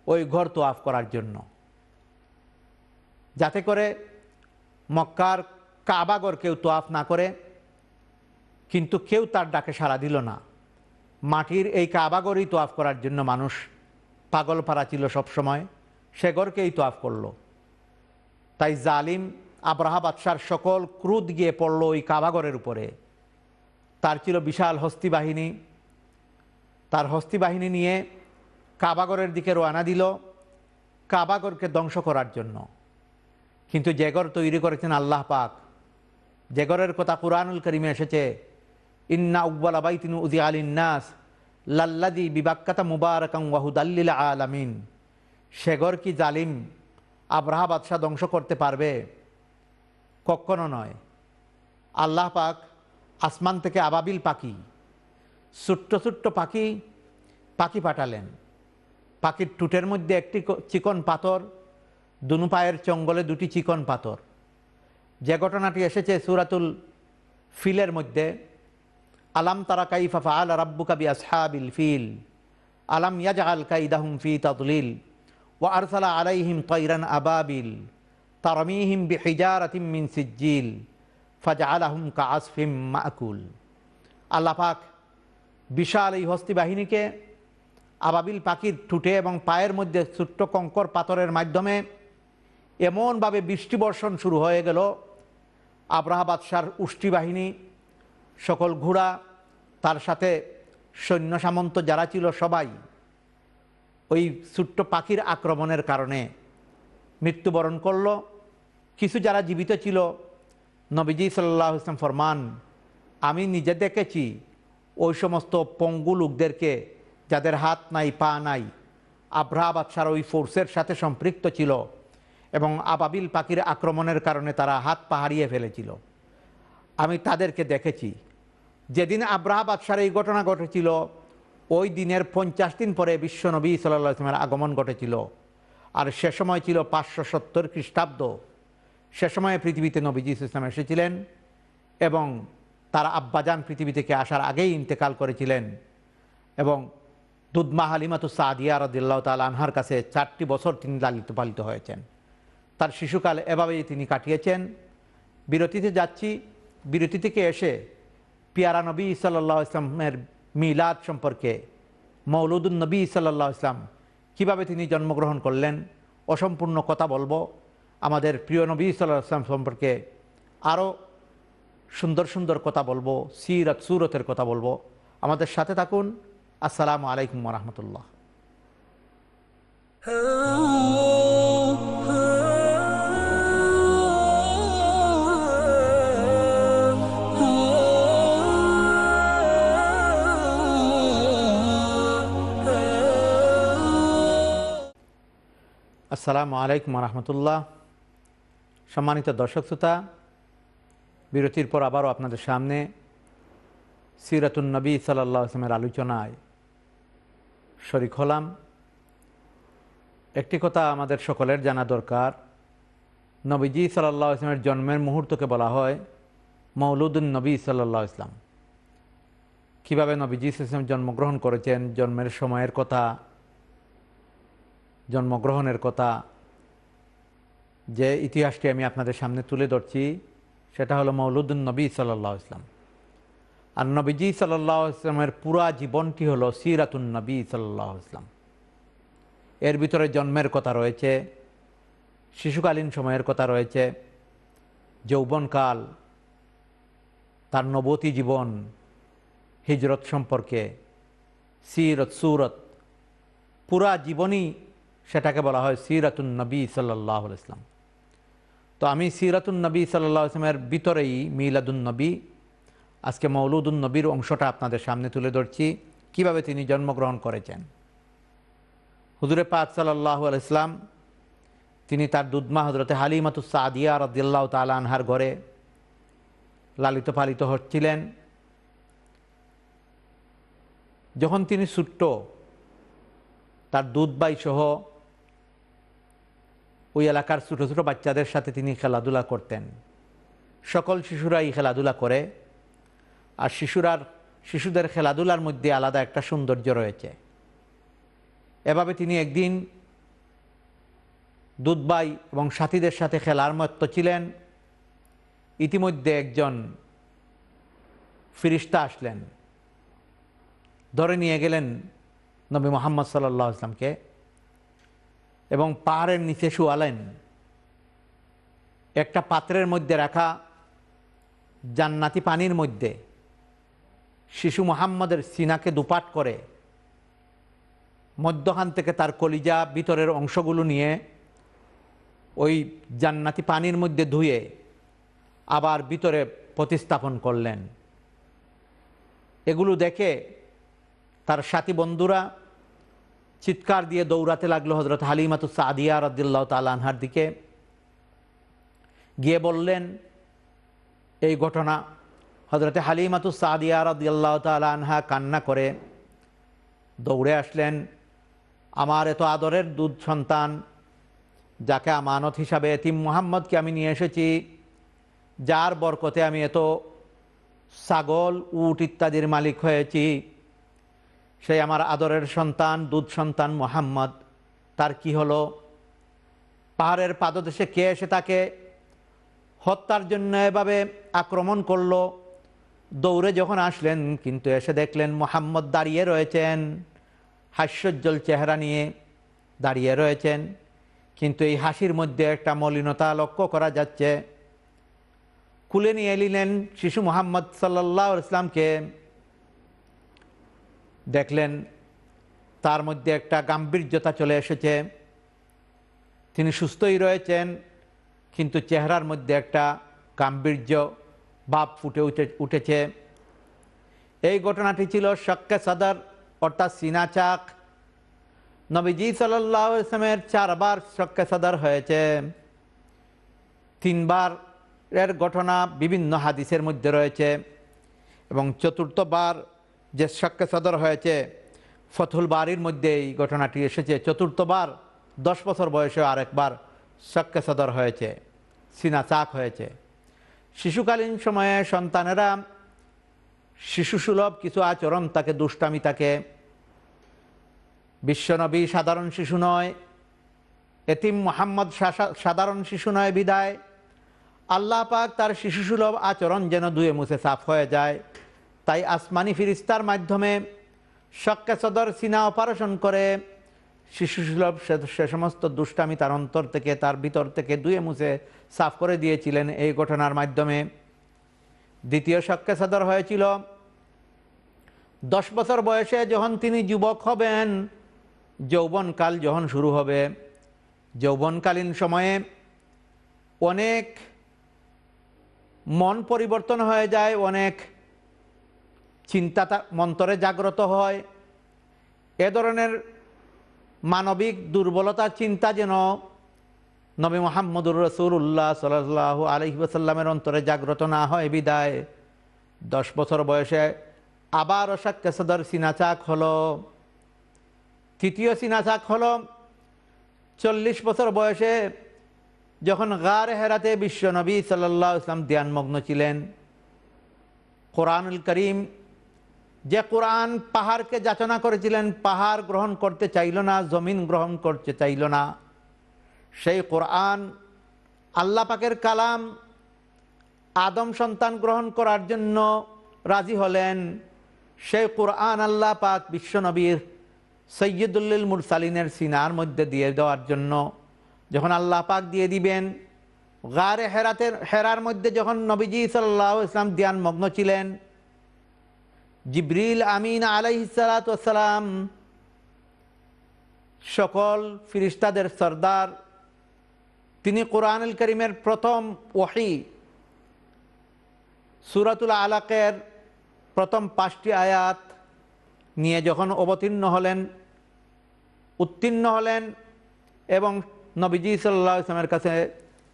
ওই ঘর তোয়াফ করার জন্য। যাতে করে মক্কার কাবাগর কেউ তোয়াফ না করে, কিন্তু কেউ তার ডাকে সাড়া দিল না। মাটির এই কাবাগরই তোয়াফ করার জন্য মানুষ পাগল পাড়া ছিল সবসময়, সে গড়কেই তোয়াফ করল। তাই জালিম আব্রাহা বাদশার সকল ক্রুদ গিয়ে পড়ল ওই কাবাগরের উপরে। তার ছিল বিশাল হস্তি বাহিনী। তার হস্তি বাহিনী নিয়ে কাবাগরের দিকে রোয়ানা দিল কাবাগরকে ধ্বংস করার জন্য। কিন্তু জেগর তৈরি করেছেন আল্লাহ পাক। জেগরের কথা কুরআনুল করিমে এসেছে, ইন্না উকবাল আবাইতিন উদি আল ইন্নাস লাল্লাদি বিবাক্কাতা মুবারকাং ওয়াহুদাল্লিল আলামিন সেগর কি জালিম? আব্রাহা বাদশাহ ধ্বংস করতে পারবে? কখনো নয়। আল্লাহ পাক আসমান থেকে আবাবিল পাখি, ছোট্ট ছোট্ট পাখি পাখি পাঠালেন। পাখির টুটের মধ্যে একটি চিকন পাথর, দুনু পায়ের চঙ্গলে দুটি চিকন পাথর। যে ঘটনাটি এসেছে সুরাতুল ফিলের মধ্যে, আলাম তারা কাইফা ফাল রাব্বু কাবি আসহাবিল ফিল, আলাম ইয়াজআল কাইদাহুম ফি তাদলিল ও আরসালা আলাইহিম তৈরান আবাবিল, তারমিহিম বিহিজারাতিম মিন সিজ্জিল, ফাজআলাহুম কাআসফিম মাকুল। আল্লাহ পাক বিশাল এই হস্তি বাহিনীকে আবাবিল পাখির ঠুটে এবং পায়ের মধ্যে ছোট্ট কঙ্কর পাথরের মাধ্যমে এমনভাবে বৃষ্টি বর্ষণ শুরু হয়ে গেল। আব্রাহা বাদশার উষ্টি বাহিনী, সকল ঘোড়া, তার সাথে সৈন্য সামন্ত যারা ছিল সবাই ওই ছোট্ট পাখির আক্রমণের কারণে মৃত্যুবরণ করল। কিছু যারা জীবিত ছিল, নবীজি সাল্লাহ ইসলাম ফরমান, আমি নিজে দেখেছি ওই সমস্ত পঙ্গু লোকদেরকে যাদের হাত নাই, পা নাই আব্রাহা বাদশার ওই ফোর্সের সাথে সম্পৃক্ত ছিল এবং আবাবিল পাখির আক্রমণের কারণে তারা হাত পা হারিয়ে ফেলেছিল। আমি তাদেরকে দেখেছি। যেদিন আব্রাহা বাদশার এই ঘটনা ঘটেছিল, ওই দিনের পঞ্চাশ দিন পরে বিশ্বনবী সাল্লাহ ইসলামের আগমন ঘটেছিল। আর সে সময় ছিল পাঁচশো সত্তর খ্রিস্টাব্দ। সে সময়ে পৃথিবীতে নবীজি ইসলাম এসেছিলেন এবং তার আব্বাজান পৃথিবী থেকে আসার আগেই ইন্তেকাল করেছিলেন এবং দুধমা হালিমাতু সাদিয়া রদিল্লাহ তাল আনহার কাছে চারটি বছর তিনি লালিত পালিত হয়েছেন। তার শিশুকাল এভাবেই তিনি কাটিয়েছেন। বিরতিতে যাচ্ছি। বিরতি থেকে এসে পিয়ারা নবী সাল্লাহ ইসলামের মিলাদ সম্পর্কে মৌলুদুল নবী সাল্লাহ ইসলাম কীভাবে তিনি জন্মগ্রহণ করলেন, অসম্পূর্ণ কথা বলব। আমাদের প্রিয় নবী সাল্লাহ ইসলাম সম্পর্কে আরও সুন্দর সুন্দর কথা বলব, সিরত, সুরতের কথা বলব। আমাদের সাথে থাকুন। আসসালামু আলাইকুম রহমতুল্লাহ। আসসালামু আলাইকুম রহমতুল্লাহ। সম্মানিত দর্শক শ্রোতা, বিরতির পর আবারও আপনাদের সামনে সিরাতুন নবী সাল্লাহ আসলামের আলোচনায় শরিক হলাম। একটি কথা আমাদের সকলের জানা দরকার। নবীজি সাল্লাহ ইসলামের জন্মের মুহূর্তকে বলা হয় মৌলুদুল নবী সাল্লাহ ইসলাম কীভাবে নবীজি ইসলাম জন্মগ্রহণ করেছেন, জন্মের সময়ের কথা, জন্মগ্রহণের কথা, যে ইতিহাসটি আমি আপনাদের সামনে তুলে ধরছি, সেটা হলো মৌলুদ্দিন নবী সাল্লাহ ইসলাম আর নবীজি সাল্লাহ ইসলামের পুরা জীবনটি হলো সিরাতুন নবী সাল্লাহ ইসলাম এর ভিতরে জন্মের কথা রয়েছে, শিশুকালীন সময়ের কথা রয়েছে, যৌবনকাল, তার নবতী জীবন, হিজরত সম্পর্কে, সিরত, সুরত, পুরা জীবনই সেটাকে বলা হয় সিরাতুন নবী সাল্লাহ ইসলাম তো আমি সিরাতুন নবী সাল্লাহ ইসলামের ভিতরেই মিলাদুন নবী আজকে মৌলুদুন নবীর অংশটা আপনাদের সামনে তুলে ধরছি। কীভাবে তিনি জন্মগ্রহণ করেছেন? হুজুরে পাক সাল্লাহ ইসলাম তিনি তার দুধমা হজরতে হালিমাতুস সাদিয়া রদিল্লাহ তালা আনহার ঘরে লালিত পালিত হচ্ছিলেন। যখন তিনি ছোট্ট, তার দুধবাই সহ ওই এলাকার ছোটো ছোটো বাচ্চাদের সাথে তিনি খেলাধুলা করতেন। সকল শিশুরা এই খেলাধুলা করে। আর শিশুরার, শিশুদের খেলাধুলার মধ্যে আলাদা একটা সৌন্দর্য রয়েছে। এভাবে তিনি একদিন দুধবাই এবং সাথীদের সাথে খেলার মত্ত ছিলেন। ইতিমধ্যে একজন ফিরিস্তা আসলেন। ধরে নিয়ে গেলেন নবী মোহাম্মদ সাল্লাহ আসলামকে এবং পাহাড়ের নিচে শুয়ালেন। একটা পাত্রের মধ্যে রাখা জান্নাতি পানির মধ্যে শিশু মোহাম্মদের সিনাকে দুপাট করে মধ্যখান থেকে তার কলিজা ভিতরের অংশগুলো নিয়ে ওই জান্নাতি পানির মধ্যে ধুয়ে আবার ভিতরে প্রতিস্থাপন করলেন। এগুলো দেখে তার সাথী বন্ধুরা চিৎকার দিয়ে দৌড়াতে লাগল হজরত হালিমাতু সাদিয়া রদ্দিল্লাহ তালানহার দিকে। গিয়ে বললেন, এই ঘটনা হজরতে হালিমাতু সাদিয়া রদ্দিল্লাহ তালানহা কান্না করে, দৌড়ে আসলেন, আমার এত আদরের দুধ সন্তান, যাকে আমানত হিসাবে এতিম মোহাম্মদকে আমি নিয়ে এসেছি, যার বরকতে আমি এত ছাগল, উট ইত্যাদির মালিক হয়েছি, সেই আমার আদরের সন্তান, দুধ সন্তান মোহাম্মদ, তার কি হলো? পাহাড়ের পাদদেশে কে এসে তাকে হত্যার জন্য এভাবে আক্রমণ করল? দৌড়ে যখন আসলেন, কিন্তু এসে দেখলেন মোহাম্মদ দাঁড়িয়ে রয়েছেন। হাস্যোজ্জ্বল চেহারা নিয়ে দাঁড়িয়ে রয়েছেন। কিন্তু এই হাসির মধ্যে একটা মলিনতা লক্ষ্য করা যাচ্ছে। কুলে নিয়ে এলিলেন শিশু মোহাম্মদ সাল্লাহ ইসলামকে দেখলেন তার মধ্যে একটা গাম্ভীর্যতা চলে এসেছে। তিনি সুস্থই রয়েছেন, কিন্তু চেহারার মধ্যে একটা গাম্ভীর্য ভাব ফুটে উঠে, উঠেছে। এই ঘটনাটি ছিল শক্কে সদর, অর্থাৎ সিনাচাক নবীজি সাল্লাহ ইসলামের চারবার শক্কে সদর হয়েছে। তিনবার এর ঘটনা বিভিন্ন হাদিসের মধ্যে রয়েছে এবং চতুর্থবার যে শক্কে সদর হয়েছে ফথুল বাড়ির মধ্যে এই ঘটনাটি এসেছে। চতুর্থবার, দশ বছর বয়সে আরেকবার শক্কে সদর হয়েছে, সিনা চাক হয়েছে। শিশুকালীন সময়ে সন্তানেরা শিশুসুলভ কিছু আচরণ তাকে দুষ্টামি, তাকে বিশ্বনবী সাধারণ শিশু নয়, এতিম মোহাম্মদ সাধারণ শিশু নয় বিদায়। আল্লাহ পাক তার শিশুসুলভ আচরণ যেন দুয়ে মুছে সাফ হয়ে যায়। তাই আসমানি ফিরিস্তার মাধ্যমে শক্কে সদর সিনা অপারেশন করে শিশুসুলভ সে সমস্ত দুষ্টামি তার অন্তর থেকে, তার ভিতর থেকে দুয়ে মুছে সাফ করে দিয়েছিলেন এই ঘটনার মাধ্যমে। দ্বিতীয় শক্কে সদর হয়েছিল, দশ বছর বয়সে যখন তিনি যুবক হবেন, যৌবনকাল যখন শুরু হবে। যৌবনকালীন সময়ে অনেক মন পরিবর্তন হয়ে যায়, অনেক চিন্তা মন্তরে জাগ্রত হয়। এ ধরনের মানবিক দুর্বলতার চিন্তা যেন নবী মোহাম্মদুর রসুল্লাহ সাল্লাহ আলহিবাসাল্লামের অন্তরে জাগ্রত না হয় বিদায়। দশ বছর বয়সে আবার অশাক্য সদর সিনাচাক হলো। তৃতীয় সিনাচাক হলো চল্লিশ বছর বয়সে যখন গার হেরাতে বিশ্বনবী সাল্লাহ ইসলাম ধ্যানমগ্ন ছিলেন। কোরআনুল করিম যে কোরআন পাহাড়কে যাচনা করেছিলেন, পাহাড় গ্রহণ করতে চাইল না, জমিন গ্রহণ করতে চাইল না। সেই কোরআন আল্লাহ পাকের কালাম আদম সন্তান গ্রহণ করার জন্য রাজি হলেন। সেই কোরআন আল্লাহ পাক বিশ্বনবীর সৈয়দুল্লিল মুরসালিনের সিনার মধ্যে দিয়ে দেওয়ার জন্য যখন আল্লাহ পাক দিয়ে দিবেন, গারে হেরাতের হেরার মধ্যে যখন নবীজি সাল্লাহ ইসলাম ধ্যান মগ্ন ছিলেন জিব্রিল আমিন আলাইসালাম সকল ফিরিস্তাদের সর্দার, তিনি কোরআনুল করিমের প্রথম ওহি, সুরাতুল আলাকের প্রথম পাঁচটি আয়াত নিয়ে যখন অবতীর্ণ হলেন, উত্তীর্ণ হলেন এবং নবীজি সাল্লাহ ইসলামের কাছে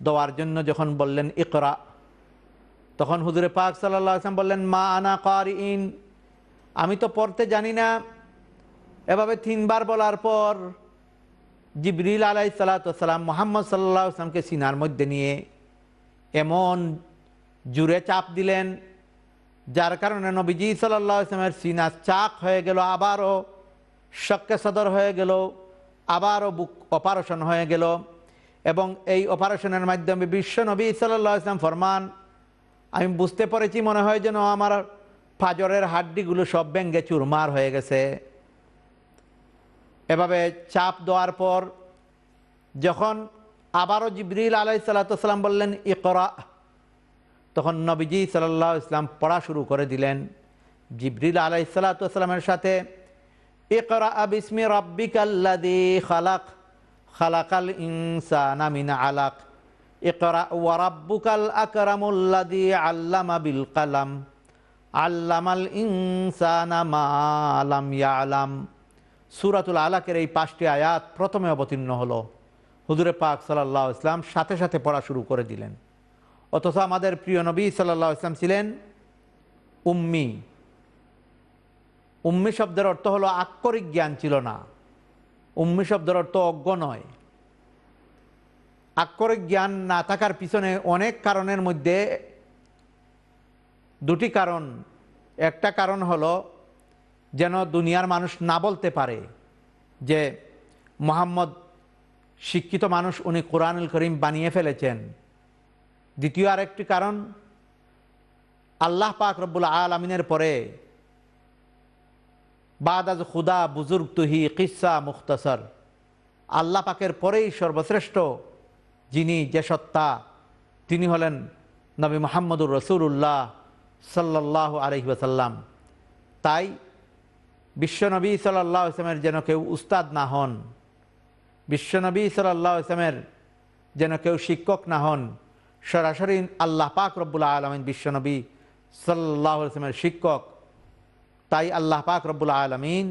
দেওয়ার জন্য যখন বললেন, ইকরা তখন হুজুরে পাক সাল্লাহ আসলাম বললেন, মা আনা কার ইন আমি তো পড়তে জানি না। এভাবে তিনবার বলার পর জিবরিল আলাই সাল্লাতাম মোহাম্মদ সাল্লাহ আসলামকে সিনার মধ্যে নিয়ে এমন জুড়ে চাপ দিলেন, যার কারণে নবীজি সাল্লাহ ইসলামের সিনা চাক হয়ে গেল, আবারও শক্কে সদর হয়ে গেল, আবারও বুক অপারেশন হয়ে গেল এবং এই অপারেশনের মাধ্যমে বিশ্ব নবী সাল্লাহ ইসলাম ফরমান, আমি বুঝতে পেরেছি মনে হয় যেন আমার ফাজরের হাড্ডিগুলো সব ব্যঙ্গে চুরমার হয়ে গেছে। এভাবে চাপ দেওয়ার পর যখন আবারও জিবরিল আলাই সাল্লাতাম বললেন, ইকরা তখন নবীজি সাল্লাহ ইসলাম পড়া শুরু করে দিলেন। জিবরিল আলাই সাল্লাতামের সাথে, ইকরা বিসমি রব্বিকাল্লাদি খালাক, খালাকাল ইনসানা মিন আলাক, ইকরা ওয়ারাব্বুকাল আকরামুল্লাদি আল্লামা বিল কালাম। আল্লামাল ইনসানা মা আলাম ইয়ালাম। সুরাতুল আলাকের এই পাঁচটি আয়াত প্রথমে অবতীর্ণ হলো। হুজুরে পাক সাল্লাহ ইসলাম সাথে সাথে পড়া শুরু করে দিলেন। অথচ আমাদের প্রিয় নবী সাল্লাহ ইসলাম ছিলেন উম্মি। উম্মি শব্দের অর্থ হলো আক্ষরিক জ্ঞান ছিল না। উম্মি শব্দের অর্থ অজ্ঞ নয়। আক্ষরিক জ্ঞান না থাকার পিছনে অনেক কারণের মধ্যে দুটি কারণ। একটা কারণ হলো যেন দুনিয়ার মানুষ না বলতে পারে যে মোহাম্মদ শিক্ষিত মানুষ উনি কোরআনুল করিম বানিয়ে ফেলেছেন। দ্বিতীয় আরেকটি কারণ, আল্লাহ পাক রব্বুল আলমিনের পরে বাদাজ খুদা বুজুর্গ তুহি কিসা মুখতসর। আল্লাহ পাকের পরেই সর্বশ্রেষ্ঠ যিনি যে সত্তা, তিনি হলেন নবী মোহাম্মদুর রসুল্লাহ সাল্লাহ আলহিবাসাল্লাম তাই বিশ্বনবী সাল্লাহ ইসলামের যেন কেউ উস্তাদ না হন, বিশ্বনবী সাল্লাহ ইসলামের যেন কেউ শিক্ষক না হন, সরাসরি আল্লাহ পাক রব্বুল্লা আলমিন বিশ্বনবী সাল্লাহ ইসলামের শিক্ষক, তাই আল্লাহ পাক রব্বুল আলমিন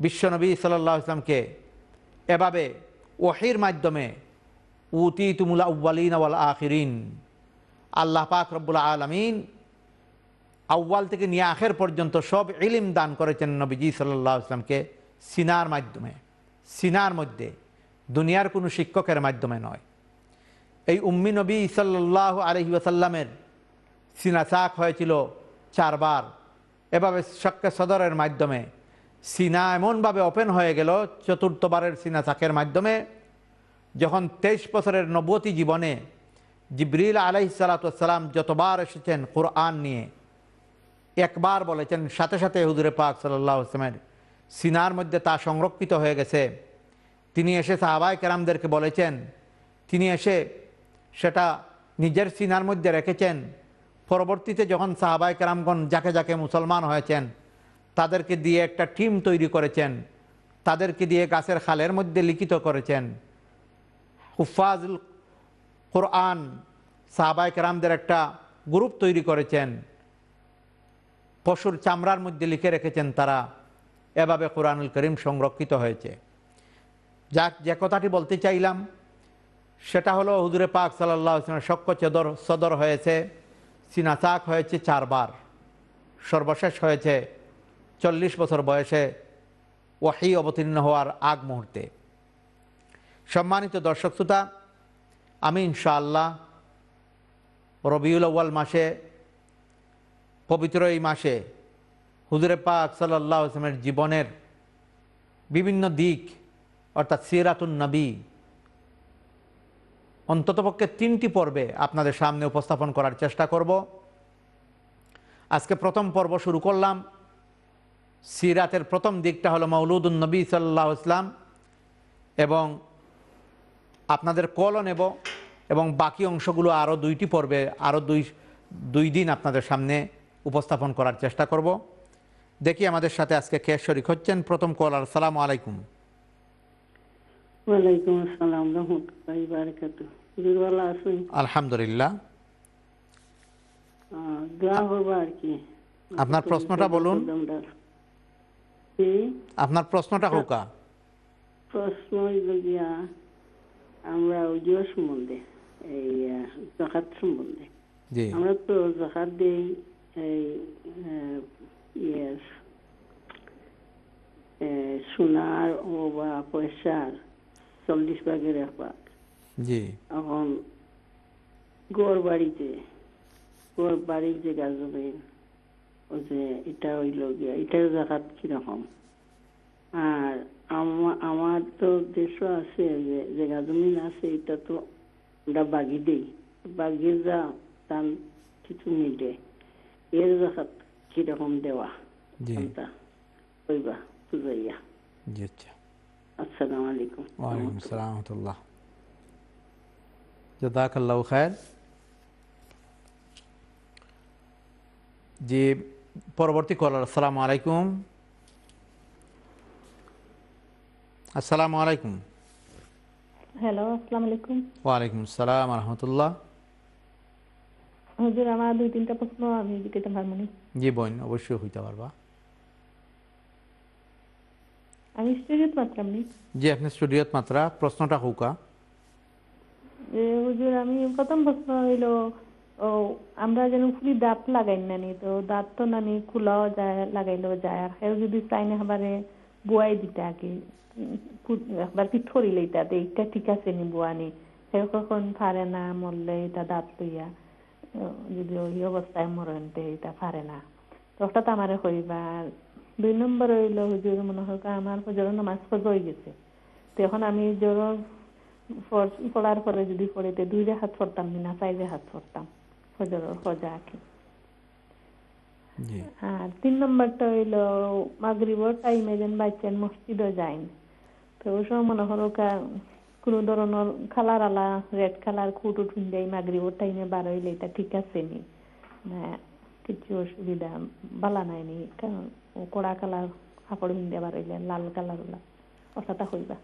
বিশ্বনবী সাল্লাহ ইসলামকে এভাবে ওহির মাধ্যমে উতি তুমুলা উব্বালিন ওয়াল আখিরিন, আল্লাহ পাক রব্বুল আলমিন আউ্বাল থেকে নিয়ে আখের পর্যন্ত সব ইলিম দান করেছেন নবীজি সাল্লাহ ইসলামকে সিনার মাধ্যমে। সিনার মধ্যে, দুনিয়ার কোনো শিক্ষকের মাধ্যমে নয়। এই উম্মি নবী সাল্লাহ আলহি ওসাল্লামের সিনা চাক হয়েছিল চারবার। এভাবে শক্কে সদরের মাধ্যমে সিনা এমনভাবে ওপেন হয়ে গেল চতুর্থবারের সিনা চাকের মাধ্যমে, যখন তেইশ বছরের নবতী জীবনে জিব্রিল আলাহি সালাতাম যতবার এসেছেন কোরআন নিয়ে একবার বলেছেন, সাথে সাথে হুজুরে পাক সাল্লাহ সিনার মধ্যে তা সংরক্ষিত হয়ে গেছে। তিনি এসে সাহাবাই কেরামদেরকে বলেছেন, তিনি এসে সেটা নিজের সিনার মধ্যে রেখেছেন। পরবর্তীতে যখন সাহাবাই কেরামগণ যাকে যাকে মুসলমান হয়েছেন, তাদেরকে দিয়ে একটা টিম তৈরি করেছেন, তাদেরকে দিয়ে গাছের খালের মধ্যে লিখিত করেছেন। হুফাজুল কোরআন সাহাবাই কেরামদের একটা গ্রুপ তৈরি করেছেন। পশুর চামড়ার মধ্যে লিখে রেখেছেন তারা, এভাবে কোরআনুল করিম সংরক্ষিত হয়েছে। যা যে কথাটি বলতে চাইলাম, সেটা হলো হুজুরে পাক সাল্লাহ শক্ক চদর, সদর হয়েছে সিনাচাক হয়েছে চারবার, সর্বশেষ হয়েছে চল্লিশ বছর বয়সে ওয়াহি অবতীর্ণ হওয়ার আগ মুহূর্তে। সম্মানিত দর্শক শ্রোতা, আমি ইনশাআল্লাহ রবিউল আউ্য়াল মাসে পবিত্র এই মাসে হুজুরে পাক সাল্লাহ আসলামের জীবনের বিভিন্ন দিক, অর্থাৎ সিরাতুন নবী, অন্ততপক্ষে তিনটি পর্বে আপনাদের সামনে উপস্থাপন করার চেষ্টা করব। আজকে প্রথম পর্ব শুরু করলাম। সিরাতের প্রথম দিকটা হলো মৌলুদুল নবী সাল্লাহ ইসলাম এবং আপনাদের কলও নেব এবং বাকি অংশগুলো আরও দুইটি পর্বে আরও দুই দুই দিন আপনাদের সামনে উপস্থাপন করার চেষ্টা করব। দেখি আমাদের সাথে আজকে কে শরিক হচ্ছেন। প্রথম কলার সালাম আলাইকুম। ওয়ালাইকুম আসসালাম রহমতুল্লাহি বারাকাতু দুর্বলা আছেন? আলহামদুলিল্লাহ। দোয়া করব আর কি। আপনার প্রশ্নটা বলুন। আপনার প্রশ্নটা হোকা। প্রশ্ন হইল গিয়া আমরা ওইজো সম্বন্ধে এই জাকাত সম্বন্ধে। আমরা তো জাকাত দেই এই আহ, ইয়ে সোনার ও বা পয়সার চল্লিশ ভাগের এক ভাগ। জি। এখন গড় বাড়িতে গড় বাড়ির যে গাছ ও যে এটা হইল গিয়া এটার জায়গাত কীরকম? আর আমা- আমার তো দেশও আছে যে জায়গা জমিন আছে এটা তো আমরা বাগি দেই। বাগির যা দাম কিছু মিলে। এর জায়গাত কীরকম দেওয়া জি কোনটা কইবা বুঝাইয়া জি আচ্ছা আসসালামু আলাইকুম ওয়ালাইকুম আসসালাম রহমতুল্লাহ জাদাকাল্লাহ খায়ের জি পরবর্তী কলার আসসালামু আলাইকুম আসসালামু আলাইকুম হ্যালো আসসালামু আলাইকুম ওয়ালাইকুম আসসালাম রহমতুল্লাহ হুজুর আমার দুই তিনটা প্রশ্ন আমি জিজ্ঞাসা পারব। জি বোন অবশ্যই হইতে পারবা। আমি স্টুডিওত মাত্রাম নি। জি আপনি স্টুডিওত মাত্রা প্রশ্নটা হোকা হুজুর আমি প্রথম প্রশ্ন হইল ও আমরা যেন ফুলি দাঁত লাগাই নানি তো দাঁত তো নানি খোলাও যায় লাগাইলেও যায়। আর সেও যদি চাই না খাবারে বুয়াই দিতে আগে একবার পিঠরি লইতা দে এইটা ঠিক আছে নি বুয়ানি সেও কখন পারে না মরলে এটা দাঁত লইয়া। যদি ওই অবস্থায় মরণতে এটা পারে না। তো হঠাৎ আমারে কইবা দুই নম্বর হইল হুজুর মনে হোক আমার হুজুরের নামাজ ফজ হয়ে গেছে। তো এখন আমি জোর পড়ার পরে যদি পড়িতে দুই হাত পড়তাম না চাইরে হাত পড়তাম ফজরের ফজা আঁকি আর তিন নম্বরটা হইল মাগরিবর টাইমে যেন বাচ্চান মসজিদও যাইন। তো ওই সময় মনে হলো কা- কোনো ধরনের কালার আলা রেড কালার খুট উঠুন দেয় মাগরিবর টাইমে বার হইলে এটা ঠিক আছে নি। না কিছু অসুবিধা বালা নাইনি কারণ ও কড়া কালার কাপড় পিন্ধে আবার হইলে লাল কালার ওলা। কথাটা হইবা।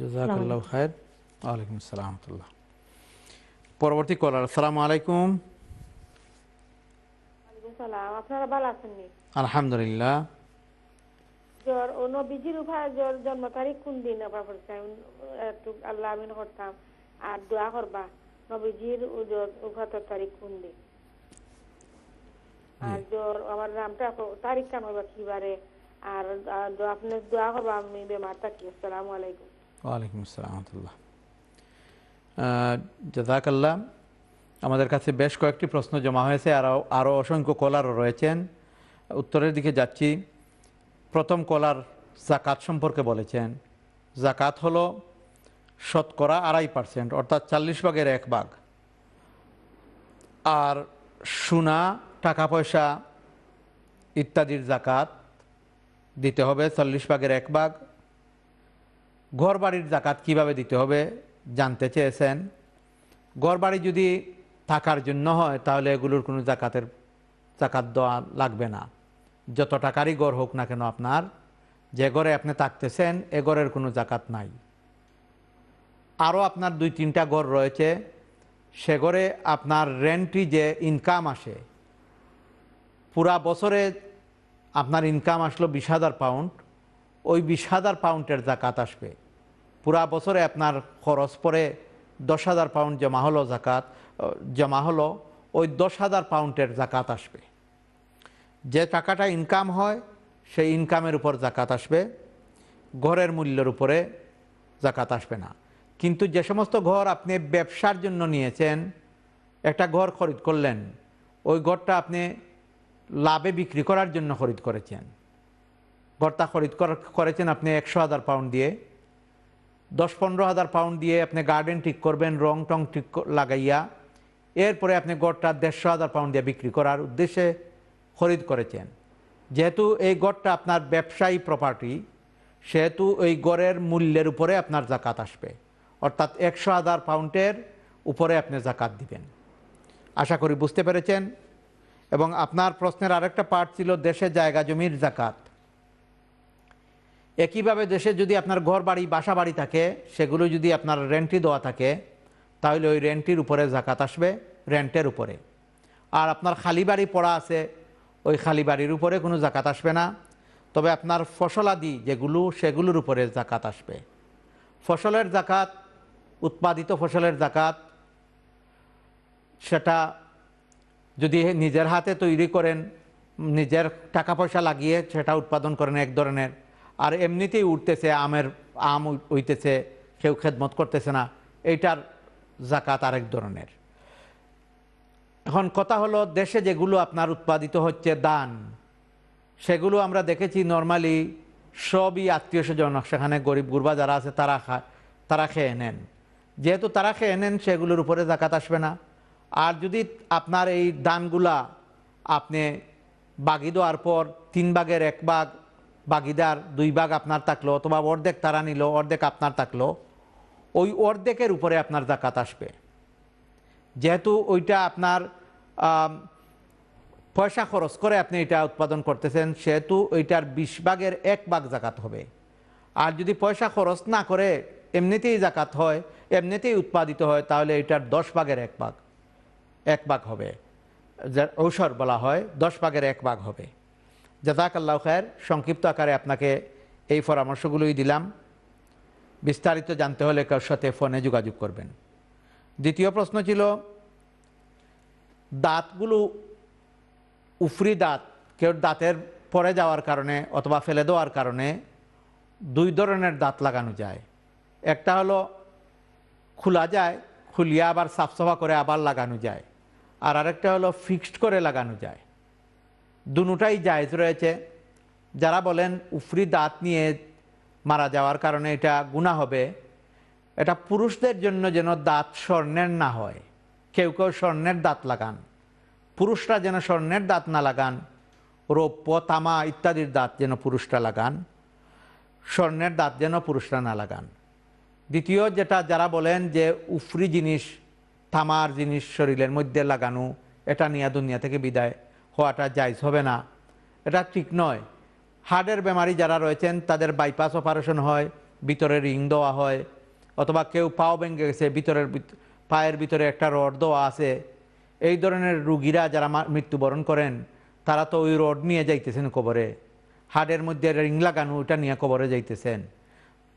জাজাকাল্লাহ খায়ের। ওয়ালাইকুম আসসালাম রহমতুল্লাহ। পরবর্তী কলার আসসালামু আলাইকুম। সালাম আপনারা ভালো আছেন নি? আলহামদুলিল্লাহ। জ্বর ও নবীজির উপায় জ্বর জন্ম তারিখ কোন দিন আবার আল্লাহ আমিন করতাম। আর দোয়া করবা নবীজির ও জ্বর তারিখ কোন দিন? আর জ্বর আমার নামটা তারিখ কেন বা কিবারে আর আপনি দোয়া করবা আমি বেমার থাকি। আসসালামু আলাইকুম। ওয়ালাইকুম আসসালাম রহমতুল্লাহ। জাজাকাল্লাহ আমাদের কাছে বেশ কয়েকটি প্রশ্ন জমা হয়েছে আরও আরও অসংখ্য কলারও রয়েছেন। উত্তরের দিকে যাচ্ছি। প্রথম কলার জাকাত সম্পর্কে বলেছেন। জাকাত হলো শতকরা আড়াই পার্সেন্ট, অর্থাৎ চল্লিশ ভাগের এক ভাগ। আর সোনা, টাকা পয়সা ইত্যাদির জাকাত দিতে হবে চল্লিশ ভাগের এক ভাগ। ঘর বাড়ির জাকাত কীভাবে দিতে হবে জানতে চেয়েছেন। ঘর বাড়ি যদি থাকার জন্য হয় তাহলে এগুলোর কোনো জাকাতের, জাকাত দেওয়া লাগবে না। যত টাকারই হোক না কেন আপনার, যে ঘরে আপনি থাকতেছেন, এ ঘরের কোনো জাকাত নাই। আরও আপনার দুই তিনটা ঘর রয়েছে, সে ঘরে আপনার রেন্টই যে ইনকাম আসে, পুরা বছরে আপনার ইনকাম আসলো বিশ হাজার পাউন্ড ওই বিশ হাজার পাউন্ডের জাকাত আসবে। পুরা বছরে আপনার খরচ পরে দশ হাজার পাউন্ড জমা হলো জাকাত জমা হলো ওই দশ হাজার পাউন্ডের জাকাত আসবে। যে টাকাটা ইনকাম হয়, সেই ইনকামের উপর জাকাত আসবে। ঘরের মূল্যের উপরে জাকাত আসবে না। কিন্তু যে সমস্ত ঘর আপনি ব্যবসার জন্য নিয়েছেন, একটা ঘর খরিদ করলেন, ওই ঘরটা আপনি লাভে বিক্রি করার জন্য খরিদ করেছেন। ঘরটা খরিদ কর- করেছেন আপনি একশো হাজার পাউন্ড দিয়ে। দশ পনেরো হাজার পাউন্ড দিয়ে আপনি গার্ডেন ঠিক করবেন, রং টং ঠিক লাগাইয়া। এরপরে আপনি ঘরটা দেড়শো হাজার পাউন্ড দিয়ে বিক্রি করার উদ্দেশ্যে খরিদ করেছেন। যেহেতু এই গড়টা আপনার ব্যবসায়ী প্রপার্টি সেহেতু ওই গড়ের মূল্যের উপরে আপনার জাকাত আসবে। অর্থাৎ একশো হাজার পাউন্ডের উপরে আপনি জাকাত দিবেন। আশা করি বুঝতে পেরেছেন? এবং আপনার প্রশ্নের আরেকটা পার্ট ছিল দেশে জায়গা জমির জাকাত। একইভাবে দেশে যদি আপনার ঘর বাড়ি বাসা বাড়ি থাকে, সেগুলো যদি আপনার রেন্টই দেওয়া থাকে, তাহলে ওই রেন্টির উপরে জাকাত আসবে রেন্টের উপরে। আর আপনার খালি বাড়ি পড়া আছে ওই খালি বাড়ির উপরে কোনো জাকাত আসবে না। তবে আপনার ফসলাদি যেগুলো, সেগুলোর উপরে জাকাত আসবে। ফসলের জাকাত, উৎপাদিত ফসলের জাকাত, সেটা যদি নিজের হাতে তৈরি করেন, নিজের টাকা পয়সা লাগিয়ে সেটা উৎপাদন করেন এক ধরনের, আর এমনিতেই উঠতেছে, আমের আম উই- উইতেছে কেউ খেদমত করতেছে না, এইটার জাকাত আরেক ধরনের। এখন কথা হলো দেশে যেগুলো আপনার উৎপাদিত হচ্ছে দান, সেগুলো আমরা দেখেছি নর্মালি সবই আত্মীয় স্বজন, সেখানে গরিব গুরবা যারা আছে তারা খায়, তারা খেয়ে নেন। যেহেতু তারা খেয়ে নেন, সেগুলোর উপরে জাকাত আসবে না। আর যদি আপনার এই দানগুলা আপনি বাগি দেওয়ার পর তিন ভাগের এক ভাগ বাগিদার দুই ভাগ আপনার থাকল, অথবা অর্ধেক তারা নিল, অর্ধেক আপনার থাকল, ওই অর্ধেকের উপরে আপনার জাকাত আসবে। যেহেতু ওইটা আপনার পয়সা খরচ করে আপনি এটা উৎপাদন করতেছেন, সেহেতু ওইটার বিশ ভাগের এক ভাগ জাকাত হবে। আর যদি পয়সা খরচ না করে এমনিতেই জাকাত হয়, এমনিতেই উৎপাদিত হয়, তাহলে এটার দশ ভাগের এক ভাগ এক ভাগ হবে। যার ঔষধ বলা হয়, দশ ভাগের এক ভাগ হবে। জাজাক আল্লাহ খায়ের, সংক্ষিপ্ত আকারে আপনাকে এই পরামর্শগুলোই দিলাম। বিস্তারিত জানতে হলে কার সাথে ফোনে যোগাযোগ করবেন। দ্বিতীয় প্রশ্ন ছিল দাঁতগুলো উফরি দাঁত, কেউ দাঁতের পরে যাওয়ার কারণে অথবা ফেলে দেওয়ার কারণে দুই ধরনের দাঁত লাগানো যায়। একটা হলো খোলা যায়, খুলিয়ে আবার সাফসফা করে আবার লাগানো যায়। আর আরেকটা হলো ফিক্সড করে লাগানো যায়। দুটাই জায়জ রয়েছে। যারা বলেন উফরি দাঁত নিয়ে মারা যাওয়ার কারণে এটা গুণা হবে, এটা পুরুষদের জন্য যেন দাঁত স্বর্ণের না হয়। কেউ কেউ স্বর্ণের দাঁত লাগান। পুরুষরা যেন স্বর্ণের দাঁত না লাগান, রৌপ্য, তামা ইত্যাদির দাঁত যেন পুরুষরা লাগান, স্বর্ণের দাঁত যেন পুরুষরা না লাগান। দ্বিতীয় যেটা, যারা বলেন যে উফরি জিনিস, তামার জিনিস শরীরের মধ্যে লাগানো, এটা নিয়ে দুনিয়া থেকে বিদায় হওয়াটা জায়জ হবে না। এটা ঠিক নয়। হার্টের বেমারি যারা রয়েছেন, তাদের বাইপাস অপারেশন হয়, ভিতরে রিং দেওয়া হয়, অথবা কেউ পাও ভেঙে গেছে, ভিতরের ভিত- পায়ের ভিতরে একটা রড দেওয়া আছে। এই ধরনের রুগীরা যারা মৃত্যুবরণ করেন, তারা তো ওই রড নিয়ে যাইতেছেন কবরে। হাড়ের মধ্যে রিং লাগানো ওটা নিয়ে কবরে যাইতেছেন।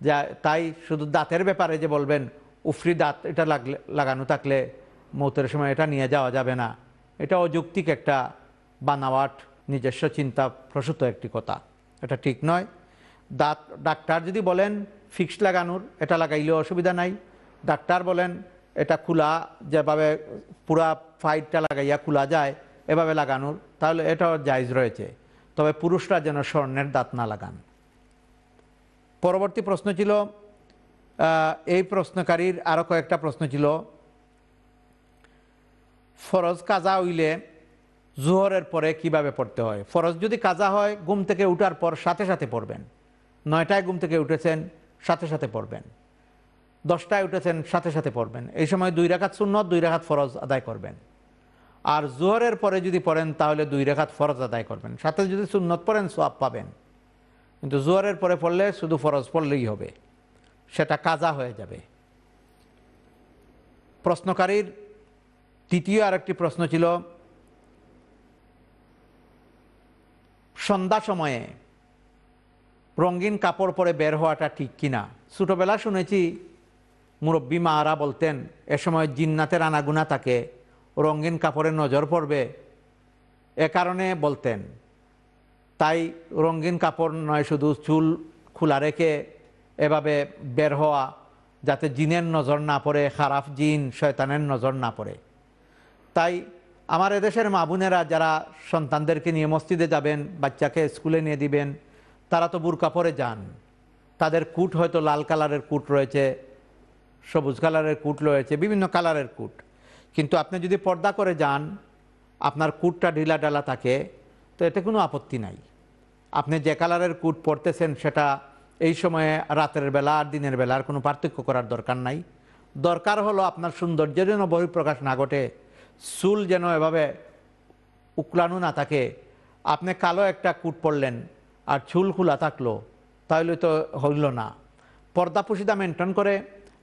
যা, তাই শুধু দাঁতের ব্যাপারে যে বলবেন, উফরি দাঁত এটা লাগলে, লাগানো থাকলে মৌতের সময় এটা নিয়ে যাওয়া যাবে না। এটা অযৌক্তিক একটা বানাওয়াট, নিজস্ব চিন্তা প্রসূত একটি কথা। এটা ঠিক নয়। দাঁত, ডাক্তার যদি বলেন, ফিক্সড লাগানোর, এটা লাগাইলেও অসুবিধা নাই। ডাক্তার বলেন এটা খোলা যেভাবে পুরা ফাইটটা লাগাইয়া খোলা যায়, এভাবে লাগানোর, তাহলে এটাও জায়জ রয়েছে। তবে পুরুষরা যেন স্বর্ণের দাঁত না লাগান। পরবর্তী প্রশ্ন ছিল এই প্রশ্নকারীর আরও কয়েকটা প্রশ্ন ছিল। ফরজ কাজা হইলে জোহরের পরে কীভাবে পড়তে হয়? ফরজ যদি কাজা হয়, ঘুম থেকে উঠার পর সাথে সাথে পড়বেন। নয়টায় ঘুম থেকে উঠেছেন, সাথে সাথে পড়বেন। দশটায় উঠেছেন, সাথে সাথে পড়বেন। এই সময় দুই রেখাত সুন্নত, দুই রেখাত ফরজ আদায় করবেন। আর জোহরের পরে যদি পড়েন, তাহলে দুই রেখাত ফরজ আদায় করবেন। সাথে যদি সুন্নত পড়েন সোয়াব পাবেন। কিন্তু জোহরের পরে পড়লে শুধু ফরজ পড়লেই হবে। সেটা কাজা হয়ে যাবে। প্রশ্নকারীর তৃতীয় আরেকটি প্রশ্ন ছিল, সন্ধ্যা সময়ে রঙিন কাপড় পরে বের হওয়াটা ঠিক কিনা? ছোটোবেলা শুনেছি মুরব্বী মারা বলতেন, এ সময় জিন্নাতের আনাগুনা থাকে, রঙিন কাপড়ে নজর পড়বে। এ কারণে বলতেন, তাই রঙিন কাপড় নয়, শুধু চুল খোলা রেখে এভাবে বের হওয়া, যাতে জিনের নজর না পড়ে, খারাপ জিন শয়তানের নজর না পড়ে। তাই আমার এদেশের মা বোনেরা যারা সন্তানদেরকে নিয়ে মসজিদে যাবেন, বাচ্চাকে স্কুলে নিয়ে দিবেন, তারা তো বুরকা পরে যান। তাদের কুট হয়তো লাল কালারের কুট রয়েছে সবুজ কালারের কুট রয়েছে, বিভিন্ন কালারের কুট। কিন্তু আপনি যদি পর্দা করে যান, আপনার কুটটা ঢিলা ডালা থাকে, তো এতে কোনো আপত্তি নাই। আপনি যে কালারের কুট পরতেছেন, সেটা এই সময়ে রাতের বেলা আর দিনের বেলা আর কোনো পার্থক্য করার দরকার নাই। দরকার হলো আপনার সৌন্দর্যের যেন বহিঃপ্রকাশ না ঘটে, চুল যেন এভাবে উকলানো না থাকে। আপনি কালো একটা কুট পরলেন আর চুল খোলা থাকল, তাহলে তো হইল না। পর্দা পুশিদা মেনটেন করে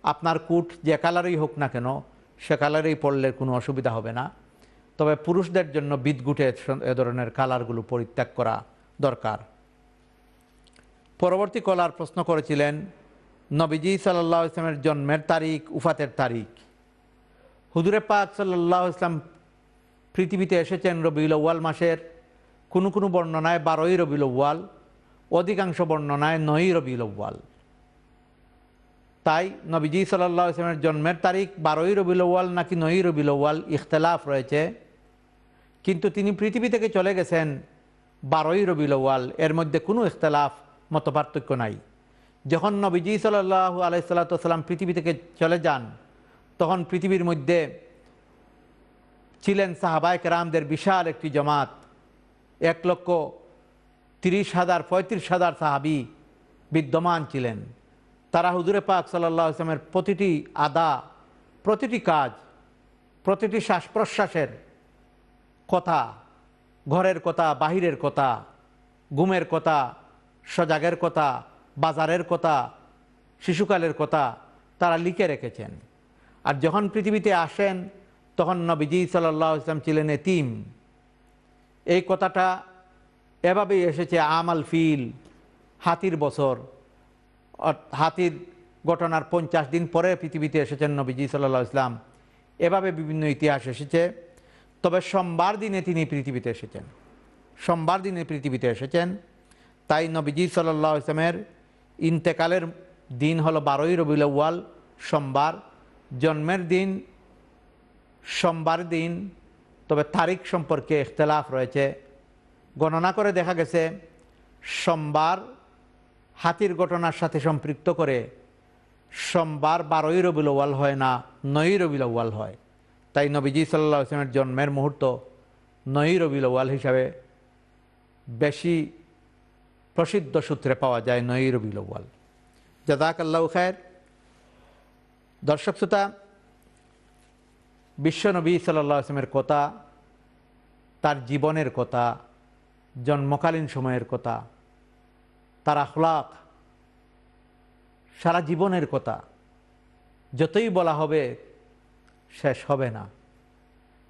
আপনার কুট যে কালারেই হোক না কেন, সে কালারেই পড়লে কোনো অসুবিধা হবে না। তবে পুরুষদের জন্য বিদগুটে এ ধরনের কালারগুলো পরিত্যাগ করা দরকার। পরবর্তী কলার প্রশ্ন করেছিলেন, নবীজি সাল্লাহ ইসলামের জন্মের তারিখ, উফাতের তারিখ। হুজুরে পাক সাল্লাহ ইসলাম পৃথিবীতে এসেছেন রবিউল ওয়াল মাসের। কোনো কোনো বর্ণনায় বারোই রবিউল ওয়াল অধিকাংশ বর্ণনায় নয়ই রবিউল আউ্য়াল। তাই নবীজি সাল্লাহ ইসলামের জন্মের তারিখ বারোই রবিউল আউ্য়াল নাকি নয়ই রবিউল আউ্য়াল ইখতলাফ রয়েছে। কিন্তু তিনি পৃথিবী থেকে চলে গেছেন বারোই রবিউল আউ্য়াল। এর মধ্যে কোনো ইখতলাফ মত পার্থক্য নাই। যখন নবীজি সাল্লাহ আলাইসাল্লাম পৃথিবী থেকে চলে যান, তখন পৃথিবীর মধ্যে ছিলেন সাহাবায়ক রামদের বিশাল একটি জমাত। এক লক্ষ তিরিশ হাজার, পঁয়ত্রিশ হাজার সাহাবি বিদ্যমান ছিলেন। তারা হুজুরে পাক সাল্লাহ আসলামের প্রতিটি আদা, প্রতিটি কাজ, প্রতিটি শ্বাস প্রশ্বাসের কথা, ঘরের কথা, বাহিরের কথা, ঘুমের কথা, সজাগের কথা, বাজারের কথা, শিশুকালের কথা তারা লিখে রেখেছেন। আর যখন পৃথিবীতে আসেন, তখন নবীজি সাল্লাহ ইসলাম ছিলেন এতিম। এই কথাটা এভাবেই এসেছে আমাল ফিল, হাতির বছর। হাতির ঘটনার পঞ্চাশ দিন পরে পৃথিবীতে এসেছেন নবীজি সাল্লাহ ইসলাম এভাবে বিভিন্ন ইতিহাস এসেছে। তবে সোমবার দিনে তিনি পৃথিবীতে এসেছেন। সোমবার দিনে পৃথিবীতে এসেছেন। তাই নবীজি সাল্লাহ ইসলামের ইন্তেকালের দিন হলো বারোই রবিউল আউ্য়াল, সোমবার। জন্মের দিন, সোমবার দিন, তবে তারিখ সম্পর্কে ইখতলাফ রয়েছে। গণনা করে দেখা গেছে, সোমবার হাতির ঘটনার সাথে সম্পৃক্ত করে সোমবার বারোই রবিউল ওয়াল হয় না, নয়ই রবিল ওয়াল হয়। তাই নবীজি সাল্লাহ ইসলামের জন্মের মুহূর্ত নয়ই রবিউল আউ্য়াল হিসাবে বেশি প্রসিদ্ধ সূত্রে পাওয়া যায় নয়ই রবিউল আউ্য়াল। জাদাক আল্লাহ খায়ের। দর্শক শ্রোতা বিশ্বনবী সাল্লাহ আসলামের কথা, তার জীবনের কথা, জন্মকালীন সময়ের কথা তার আখলাক, সারা জীবনের কথা, যতই বলা হবে, শেষ হবে না।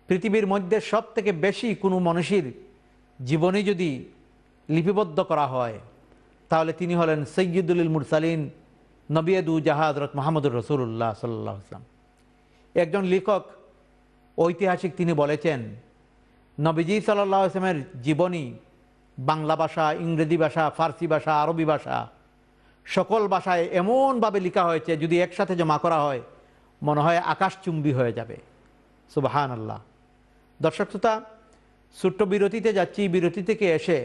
পৃথিবীর মধ্যে সব থেকে বেশি কোনো মানুষের জীবনী যদি লিপিবদ্ধ করা হয়, তাহলে তিনি হলেন সৈয়দুল মুরসালিন নবিয়দু জাহাদরত মাহমুদুর রসুল্লাহ সাল্লাহ একজন লেখক, ঐতিহাসিক তিনি বলেছেন, নবীজি সাল্লাহ আসলামের জীবনী বাংলা ভাষা, ইংরেজি ভাষা, ফার্সি ভাষা, আরবি ভাষা, সকল ভাষায় এমনভাবে লেখা হয়েছে, যদি একসাথে জমা করা হয়, মনে হয় আকাশচুম্বী হয়ে যাবে। সুবাহান আল্লাহ দর্শক শ্রোতা, ছোট্ট বিরতিতে যাচ্ছি। বিরতি থেকে এসে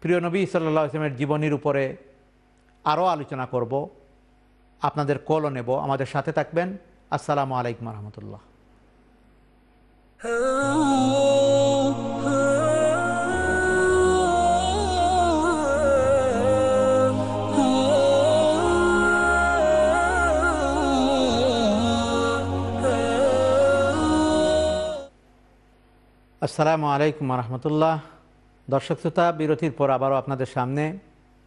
প্রিয় নবী সাল্লাহ আসলামের জীবনীর উপরে আরও আলোচনা করব। আপনাদের কলও নেব। আমাদের সাথে থাকবেন। আসসালামু আলাইকুম রহমতুল্লাহ। আসসালামু আলাইকুম রহমতুল্লাহ দর্শক শ্রোতা, বিরতির পর আবারও আপনাদের সামনে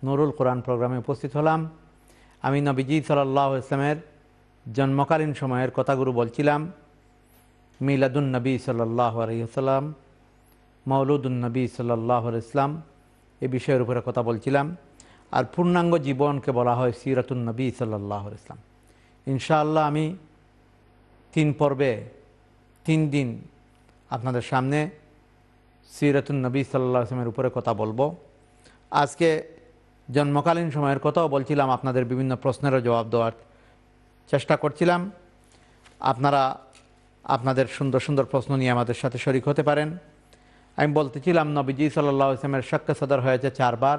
নুরুল কোরআন প্রোগ্রামে উপস্থিত হলাম। আমি নবীজি সাল্লাহ ইসলামের জন্মকালীন সময়ের কথাগুলো বলছিলাম। মিলাদুন নবী সাল্লাহ আলহিহাল্লাম মৌলুদুন নবী সাল্লাহ ইসলাম এ বিষয়ের উপরে কথা বলছিলাম। আর পূর্ণাঙ্গ জীবনকে বলা হয় সিরাতুন নবী সাল্লাহ ইসলাম ইনশাআল্লাহ আমি তিন পর্বে, তিন দিন আপনাদের সামনে সিরাতুন নবী সাল্লাহ আসলামের উপরে কথা বলব। আজকে জন্মকালীন সময়ের কথাও বলছিলাম, আপনাদের বিভিন্ন প্রশ্নেরও জবাব দেওয়ার চেষ্টা করছিলাম। আপনারা আপনাদের সুন্দর সুন্দর প্রশ্ন নিয়ে আমাদের সাথে শরিক হতে পারেন। আমি বলতেছিলাম নবীজি সাল্লাহ আসলামের সাক্ষ্য সদর হয়েছে চারবার।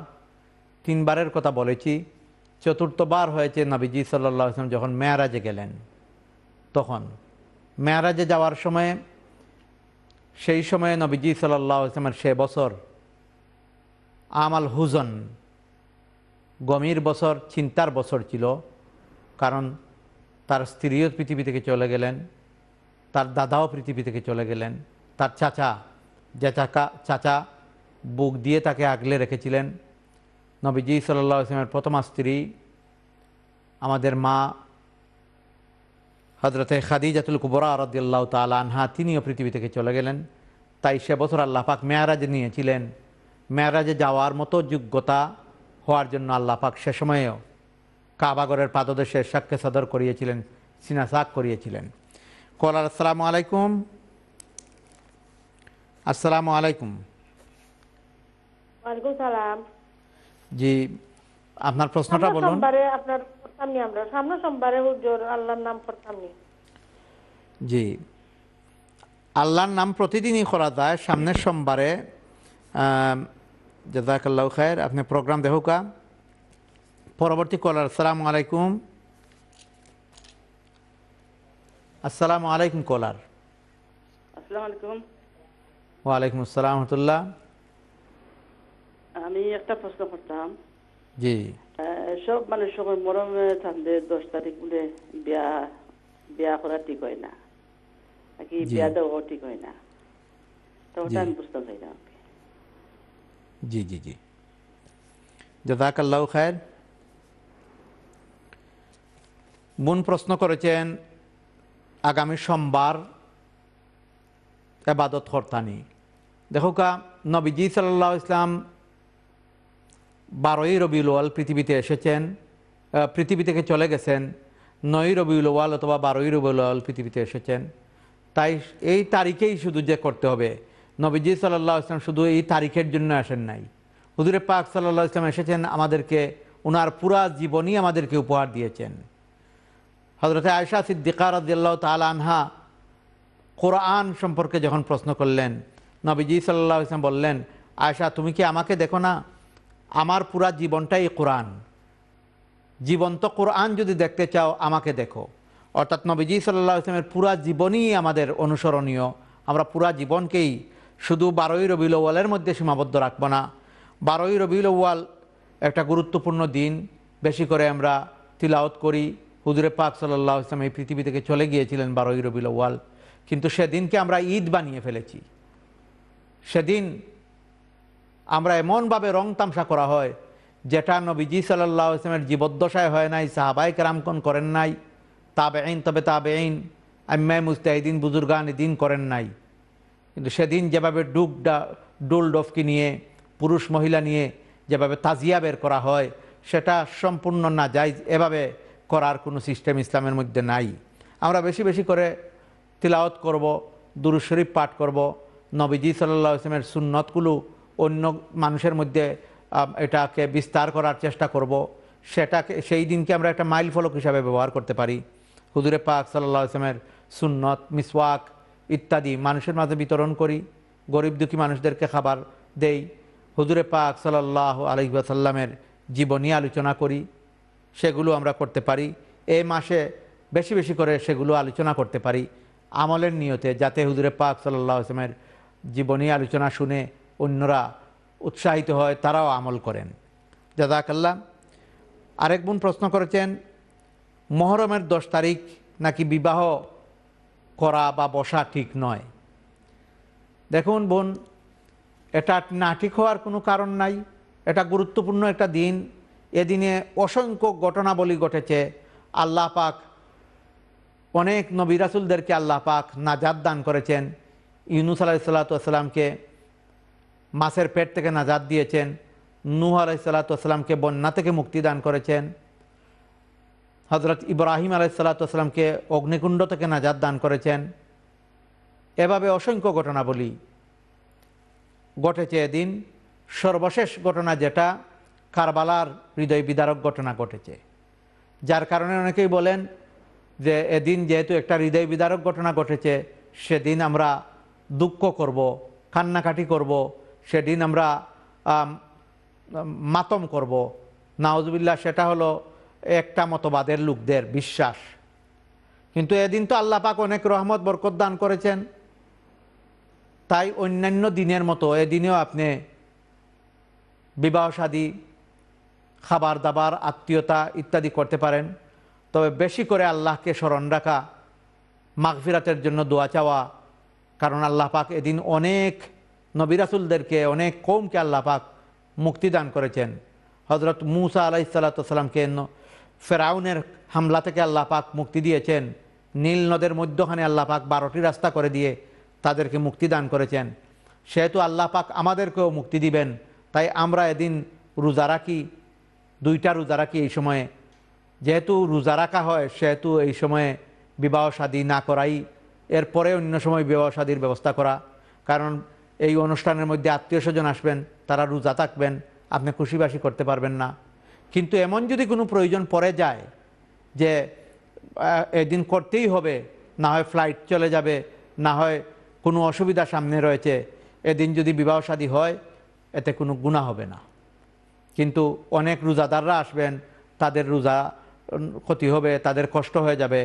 তিনবারের কথা বলেছি, চতুর্থবার হয়েছে নবীজি সাল্লাহ আসলাম যখন মেয়ারাজে গেলেন। তখন মেয়ারাজে যাওয়ার সময়ে সেই সময়ে নবীজি সাল্লাহ আসলামের সে বছর আমাল হুজন গমির বছর, চিন্তার বছর ছিল। কারণ তার স্ত্রীও পৃথিবী থেকে চলে গেলেন, তার দাদাও পৃথিবী থেকে চলে গেলেন, তার চাচা যে চাকা চাচা বুক দিয়ে তাকে আগলে রেখেছিলেন। নবীজি সাল্লাহ আসলামের প্রথমা স্ত্রী, আমাদের মা হজরতে খাদিজাতুল কুবরা রদিয়াল্লাহ তাল আনহা তিনিও পৃথিবী থেকে চলে গেলেন। তাই সে বছর আল্লাহ পাক মেয়ারাজে নিয়েছিলেন। মেয়ারাজে যাওয়ার মতো যোগ্যতা হওয়ার জন্য আল্লাহ পাক সে সময়েও কাবাগরের পাদদেশে সাক্ষ্য সদর করিয়েছিলেন সিনাসাক করিয়েছিলেন। কলার আসসালামু আলাইকুম। আসসালামু আলাইকুম। সালাম। জি আপনার প্রশ্নটা বলুন। আপনার পড়তাম নি আমরা সামনে সোমবারে হুজুর আল্লাহর নাম পড়তাম নি জি। আল্লাহর নাম প্রতিদিনই করা যায় সামনের সোমবারে। জাজাকাল্লাহ খায়ের আপনি প্রোগ্রাম দেখুকা পরবর্তী কলার আসসালামু আলাইকুম। আসসালামু আলাইকুম কলার। ওয়ালাইকুম আসসালাম রহমতুল্লাহ। আমি একটা প্রশ্ন করতাম। জি। সব মানে সবাই মরমে থাকলে দশ তারিখ বলে বিয়া বিয়া করা ঠিক হয় না। নাকি বিয়া দেওয়া ঠিক হয় না। তো ওটা আমি বুঝতে চাই না জি জি জি। জাজাকাল্লাহ খায়ের। বোন প্রশ্ন করেছেন আগামী সোমবার এবাদত কর্তানি দেখো কা নবীজি সাল্লাহ ইসলাম বারোই রবিউল ওয়াল পৃথিবীতে এসেছেন পৃথিবী থেকে চলে গেছেন নয় রবিউল ওয়াল অথবা বারোই রবিউল ওয়াল পৃথিবীতে এসেছেন। তাই এই তারিখেই শুধু যে করতে হবে। নবীজি সাল্লাহ ইসলাম শুধু এই তারিখের জন্য আসেন নাই। হুজুরে পাক সাল্লাহ ইসলাম এসেছেন, আমাদেরকে ওনার পুরা জীবনই আমাদেরকে উপহার দিয়েছেন। হজরত আয়সা সিদ্দিকা রদিয়াল্লাহ তাল আনহা কোরআন সম্পর্কে যখন প্রশ্ন করলেন, নবীজি সাল্লাহ ইসলাম বললেন আয়সা তুমি কি আমাকে দেখো না? আমার পুরা জীবনটাই কোরআন। জীবন্ত কোরআন যদি দেখতে চাও, আমাকে দেখো। অর্থাৎ নবীজি সাল্লাহ ইসলামের পুরা জীবনই আমাদের অনুসরণীয়। আমরা পুরা জীবনকেই শুধু বারোই রবিউল ওয়ালের মধ্যে সীমাবদ্ধ রাখব না। বারোই রবিউল ওয়াল একটা গুরুত্বপূর্ণ দিন। বেশি করে আমরা তিলাওত করি। হুজুরে পাক সাল্লাহ ইসলাম এই পৃথিবী থেকে চলে গিয়েছিলেন বারোই রবিউল ওয়াল কিন্তু সেদিনকে আমরা ঈদ বানিয়ে ফেলেছি। সেদিন আমরা এমনভাবে রং তামসা করা হয়, যেটা নবীজি সাল্লাহ ইসলামের জীবদ্দশায় হয় নাই সাহাবাই কেরামকন করেন নাই তাবে আইন তবে তাবে আইন আম্মায় মুস্তাহিদিন বুজুর্গান দিন করেন নাই। কিন্তু সেদিন যেভাবে ডুক ডোল ডফকি নিয়ে, পুরুষ মহিলা নিয়ে যেভাবে তাজিয়া বের করা হয়, সেটা সম্পূর্ণ না যাই এভাবে করার কোনো সিস্টেম ইসলামের মধ্যে নাই। আমরা বেশি বেশি করে তিলাওয়াত করব দুরু শরীফ পাঠ করব, নবীজি সাল্লাহ ইসলামের সুন্নতগুলো অন্য মানুষের মধ্যে এটাকে বিস্তার করার চেষ্টা করব। সেটাকে, সেই দিনকে আমরা একটা মাইল ফলক হিসাবে ব্যবহার করতে পারি। হুজুরে পাক সাল্লাহ ইসলামের সুন্নত, মিসওয়াক ইত্যাদি মানুষের মাঝে বিতরণ করি। গরিব দুঃখী মানুষদেরকে খাবার দেই। হুজুরে পাক সাল্লাহ আলহিবাসাল্লামের জীবনী আলোচনা করি। সেগুলো আমরা করতে পারি। এই মাসে বেশি বেশি করে সেগুলো আলোচনা করতে পারি। আমলের নিয়তে যাতে হুজুরে পাক সাল্লাহ আসলামের জীবনী আলোচনা শুনে অন্যরা উৎসাহিত হয়, তারাও আমল করেন। জাজাকাল্লাহ আরেক বোন প্রশ্ন করেছেন, মহরমের দশ তারিখ নাকি বিবাহ করা বা বসা ঠিক নয়? দেখুন বোন, এটা না ঠিক হওয়ার কোনো কারণ নাই। এটা গুরুত্বপূর্ণ একটা দিন। এদিনে অসংখ্য ঘটনাবলী ঘটেছে। আল্লাহ পাক, অনেক নবী রাসুলদেরকে আল্লাহ পাক নাজাদ দান করেছেন। ইউনুস আলাহি সাল্লাতামকে মাছের পেট থেকে নাজাদ দিয়েছেন। নূহ আলাহি সাল্লাতামকে বন্যা থেকে মুক্তি দান করেছেন। হজরত ইব্রাহিম আলাহি সাল্লাতামকে অগ্নিকুণ্ড থেকে নাজাদ দান করেছেন। এভাবে অসংখ্য ঘটনাবলী ঘটেছে এদিন, সর্বশেষ ঘটনা যেটা, কারবালার হৃদয় বিদারক ঘটনা ঘটেছে। যার কারণে অনেকেই বলেন যে এদিন যেহেতু একটা হৃদয় বিদারক ঘটনা ঘটেছে, সেদিন আমরা দুঃখ করব, কান্নাকাটি করব সেদিন আমরা মাতম করব। নাওজবিল্লা সেটা হলো একটা মতবাদের লোকদের বিশ্বাস। কিন্তু এদিন তো আল্লাহ পাক অনেক রহমত, বরকত দান করেছেন। তাই অন্যান্য দিনের মতো এদিনেও আপনি বিবাহ শাদী খাবার দাবার, আত্মীয়তা ইত্যাদি করতে পারেন। তবে বেশি করে আল্লাহকে স্মরণ রাখা, মাগফিরাতের জন্য দোয়া চাওয়া, কারণ আল্লাহ পাক এদিন অনেক নবিরাসুলদেরকে অনেক কৌমকে আল্লাহ পাক মুক্তিদান করেছেন। হজরত মুসা আলাইসাল্লাতামকে ফেরাউনের হামলা থেকে আল্লাহ পাক মুক্তি দিয়েছেন। নীল নদের মধ্যখানে আল্লাহ পাক বারোটি রাস্তা করে দিয়ে তাদেরকে মুক্তি দান করেছেন। সেহেতু আল্লাহ পাক আমাদেরকেও মুক্তি দিবেন। তাই আমরা এদিন রোজা রাখি, দুইটা রোজা রাখি এই সময়ে। যেহেতু রোজা রাখা হয়, সেহেতু এই সময়ে বিবাহ শাদী না করাই, এরপরে অন্য সময় বিবাহ শাদীর ব্যবস্থা করা। কারণ এই অনুষ্ঠানের মধ্যে আত্মীয় স্বজন আসবেন, তারা রোজা থাকবেন, আপনি খুশিবাসি করতে পারবেন না। কিন্তু এমন যদি কোনো প্রয়োজন পড়ে যায় যে এদিন করতেই হবে, না হয় ফ্লাইট চলে যাবে, না হয় কোনো অসুবিধা সামনে রয়েছে, এদিন যদি বিবাহ শাদী হয়, এতে কোনো গুণা হবে না। কিন্তু অনেক রোজাদাররা আসবেন, তাদের রোজা ক্ষতি হবে, তাদের কষ্ট হয়ে যাবে,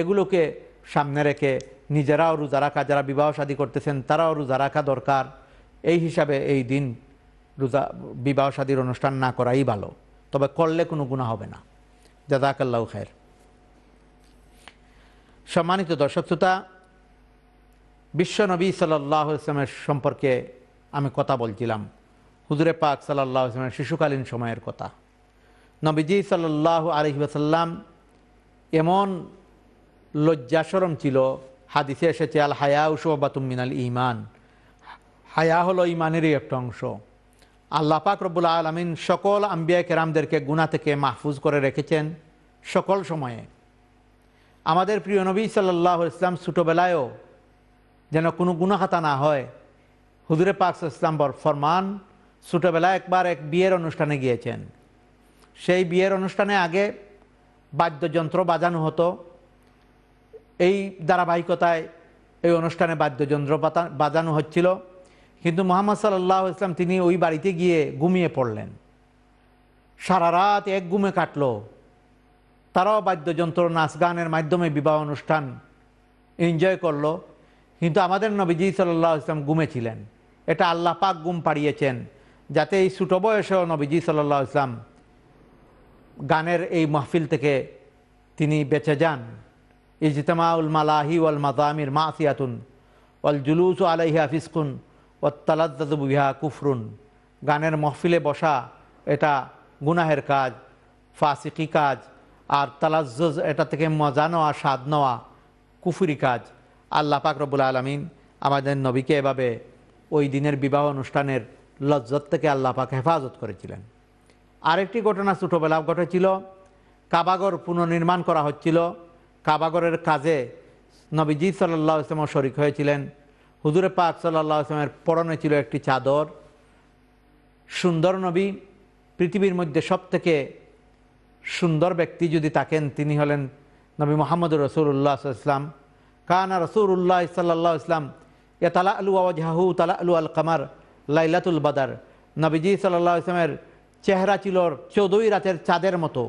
এগুলোকে সামনে রেখে নিজেরাও রোজা রাখা, যারা বিবাহ শাদী করতেছেন, তারাও রোজা রাখা দরকার। এই হিসাবে এই দিন রোজা, বিবাহ শাদীর অনুষ্ঠান না করাই ভালো। তবে করলে কোনো গুণা হবে না। জাদাকাল্লাহ খের সম্মানিত দর্শক শ্রোতা বিশ্বনবী সাল্লাহ ইসলামের সম্পর্কে আমি কথা বলছিলাম। হুজুরে পাক সাল্লাহ ইসলামের শিশুকালীন সময়ের কথা। নবীজি সাল্লাহ আলহিবাসাল্লাম এমন লজ্জাসরম ছিল হাদিসে এসেছে, আল হায়া উসবাতুম মিনাল ইমান হায়া হলো ইমানেরই একটা অংশ। আল্লাহ পাক রব্বুল আলমিন সকল আম্বিয়া কেরামদেরকে গুণা থেকে মাহফুজ করে রেখেছেন সকল সময়ে। আমাদের প্রিয় নবী সাল্লাহ ইসলাম ছোটোবেলায়ও যেন কোনো গুণাখাতা না হয়, হুজুরে পাক ইসলাম ফরমান ছোটোবেলায় একবার এক বিয়ের অনুষ্ঠানে গিয়েছেন। সেই বিয়ের অনুষ্ঠানে আগে বাদ্যযন্ত্র বাজানো হতো। এই ধারাবাহিকতায় এই অনুষ্ঠানে বাদ্যযন্ত্র বাজানো হচ্ছিল। কিন্তু মোহাম্মদ সাল্লাহ ইসলাম তিনি ওই বাড়িতে গিয়ে ঘুমিয়ে পড়লেন। সারা রাত এক ঘুমে কাটল। তারাও বাদ্যযন্ত্র নাচ গানের মাধ্যমে বিবাহ অনুষ্ঠান এনজয় করল। কিন্তু আমাদের নবীজি সাল্লাহ ইসলাম ঘুমেছিলেন। এটা আল্লাহ পাক গুম পাড়িয়েছেন, যাতে এই ছোটো বয়সেও নবীজি সাল্লাহ ইসলাম গানের এই মাহফিল থেকে তিনি বেঁচে যান। ইজতেমাউল মালাহি ওয়াল মাদামির মাসিয়াতুন ওয়াল জুলুস আলাইহা ফিসকুন বিহা কুফরুন। গানের মহফিলে বসা এটা গুনাহের কাজ, ফাসিকি কাজ, আর তালাজ্জ এটা থেকে মজা নেওয়া, স্বাদ নেওয়া কুফুরি কাজ। আল্লাহ পাক রব্বুল আলমিন আমাদের নবীকে এভাবে ওই দিনের বিবাহ অনুষ্ঠানের লজ্জত থেকে আল্লাহ পাক হেফাজত করেছিলেন। আরেকটি ঘটনা ছোটোবেলা ঘটেছিল। কাবাগর পুনর্নির্মাণ করা হচ্ছিল। কাবাগরের কাজে নবীজি সাল্লাহ ইসলামও শরিক হয়েছিলেন। হুজুরে পাক সাল্লাহ ইসলামের পরনে ছিল একটি চাদর। সুন্দর নবী পৃথিবীর মধ্যে সব থেকে সুন্দর ব্যক্তি যদি থাকেন, তিনি হলেন নবী মোহাম্মদ রসুল্লাহ ইসলাম কানা রসুল্লাহ সাল্লাহ ইসলাম এ তালা আলু আওয়াজাহু তালা আলু আল কামার লাইলাতুল বাদার। নবীজি সাল্লাহ ইসলামের চেহারা ছিল চৌদই রাতের চাঁদের মতো।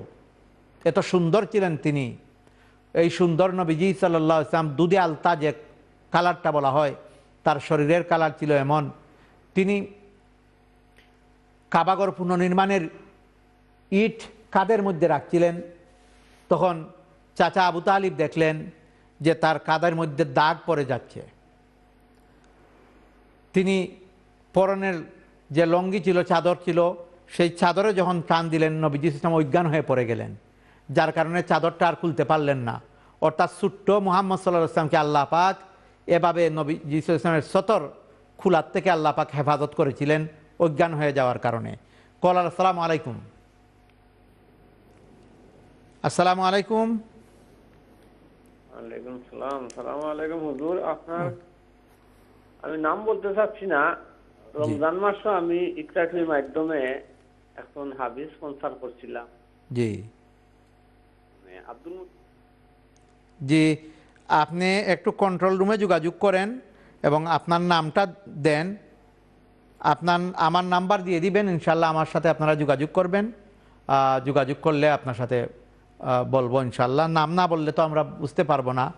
এত সুন্দর ছিলেন তিনি। এই সুন্দর নবীজি সাল্লাহ ইসলাম দুধে আলতা যে কালারটা বলা হয়, তার শরীরের কালার ছিল এমন। তিনি কাবাগর পুনর্নির্মাণের ইট কাদের মধ্যে রাখছিলেন? তখন চাচা আবু তালিব দেখলেন যে তার কাদের মধ্যে দাগ পড়ে যাচ্ছে। তিনি পরনের যে লঙ্গি ছিল, চাদর ছিল, সেই চাদরে যখন টান দিলেন, নবীজি ইসলাম অজ্ঞান হয়ে পড়ে গেলেন। যার কারণে চাদরটা আর খুলতে পারলেন না। অর্থাৎ ছোট্ট মোহাম্মদ সাল্লাহ ইসলামকে আল্লাহ পাক এভাবে নবী যিশু ইসলামের সতর খুলার থেকে আল্লাহ পাক হেফাজত করেছিলেন অজ্ঞান হয়ে যাওয়ার কারণে। কলার আসসালামু আলাইকুম। আসসালামু আলাইকুম। সালাম। সালাম আলাইকুম হুজুর আপনার? আমি নাম বলতে চাচ্ছি না। রমজান মাসও আমি ইকরাটির মাধ্যমে এখন হাবিজ স্পন্সার করছিলাম। জি। আব্দুল জি, আপনি একটু কন্ট্রোল রুমে যোগাযোগ করেন এবং আপনার নামটা দেন। আপনার, আমার নাম্বার দিয়ে দিবেন, ইনশাল্লাহ আমার সাথে আপনারা যোগাযোগ করবেন। যোগাযোগ করলে আপনার সাথে বলব ইনশাল্লাহ। নাম না বললে তো আমরা বুঝতে পারব না।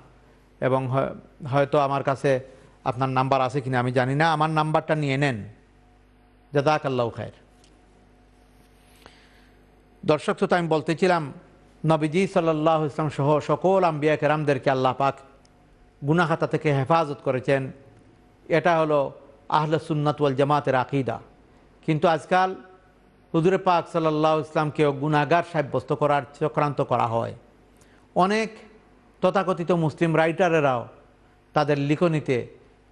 এবং হয়- হয়তো আমার কাছে আপনার নাম্বার আছে কিনা আমি জানি না। আমার নাম্বারটা নিয়ে নেন। জাদাক আল্লাহ খায়ের দর্শক তো আমি বলতেছিলাম নবীজি সাল্লাহ ইসলাম সহ সকল আম্বিয়া কেরামদেরকে আল্লাহ পাক গুনাহাতা থেকে হেফাজত করেছেন। এটা হলো আহলে সুন্নাতওয়াল জামাতের আকিদা। কিন্তু আজকাল হুজুরে পাক সাল্লাহ ইসলামকেও গুনাগার সাব্যস্ত করার চক্রান্ত করা হয়। অনেক তথাকথিত মুসলিম রাইটারেরাও তাদের লিখনিতে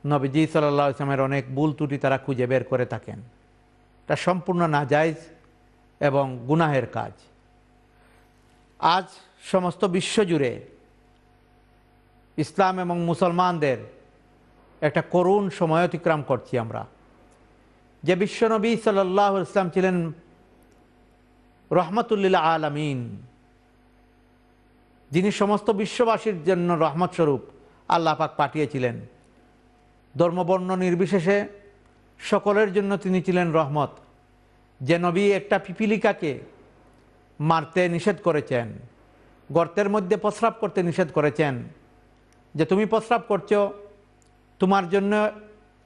নবীজি সাল্লাহ ইসলামের অনেক ভুল ত্রুটি তারা খুঁজে বের করে থাকেন। এটা সম্পূর্ণ নাজাইজ এবং গুনাহের কাজ। আজ সমস্ত বিশ্ব জুড়ে ইসলাম এবং মুসলমানদের একটা করুণ সময় অতিক্রম করছি আমরা। যে বিশ্বনবী সাল্লাহ ইসলাম ছিলেন রহমতুল্লিল্লা আলমিন, যিনি সমস্ত বিশ্ববাসীর জন্য রহমত স্বরূপ আল্লাহ পাক পাঠিয়েছিলেন। ধর্মবর্ণ নির্বিশেষে সকলের জন্য তিনি ছিলেন রহমত। যে নবী একটা পিপিলিকাকে মারতে নিষেধ করেছেন। গর্তের মধ্যে প্রস্রাব করতে নিষেধ করেছেন। যে তুমি প্রস্রাব করছ, তোমার জন্য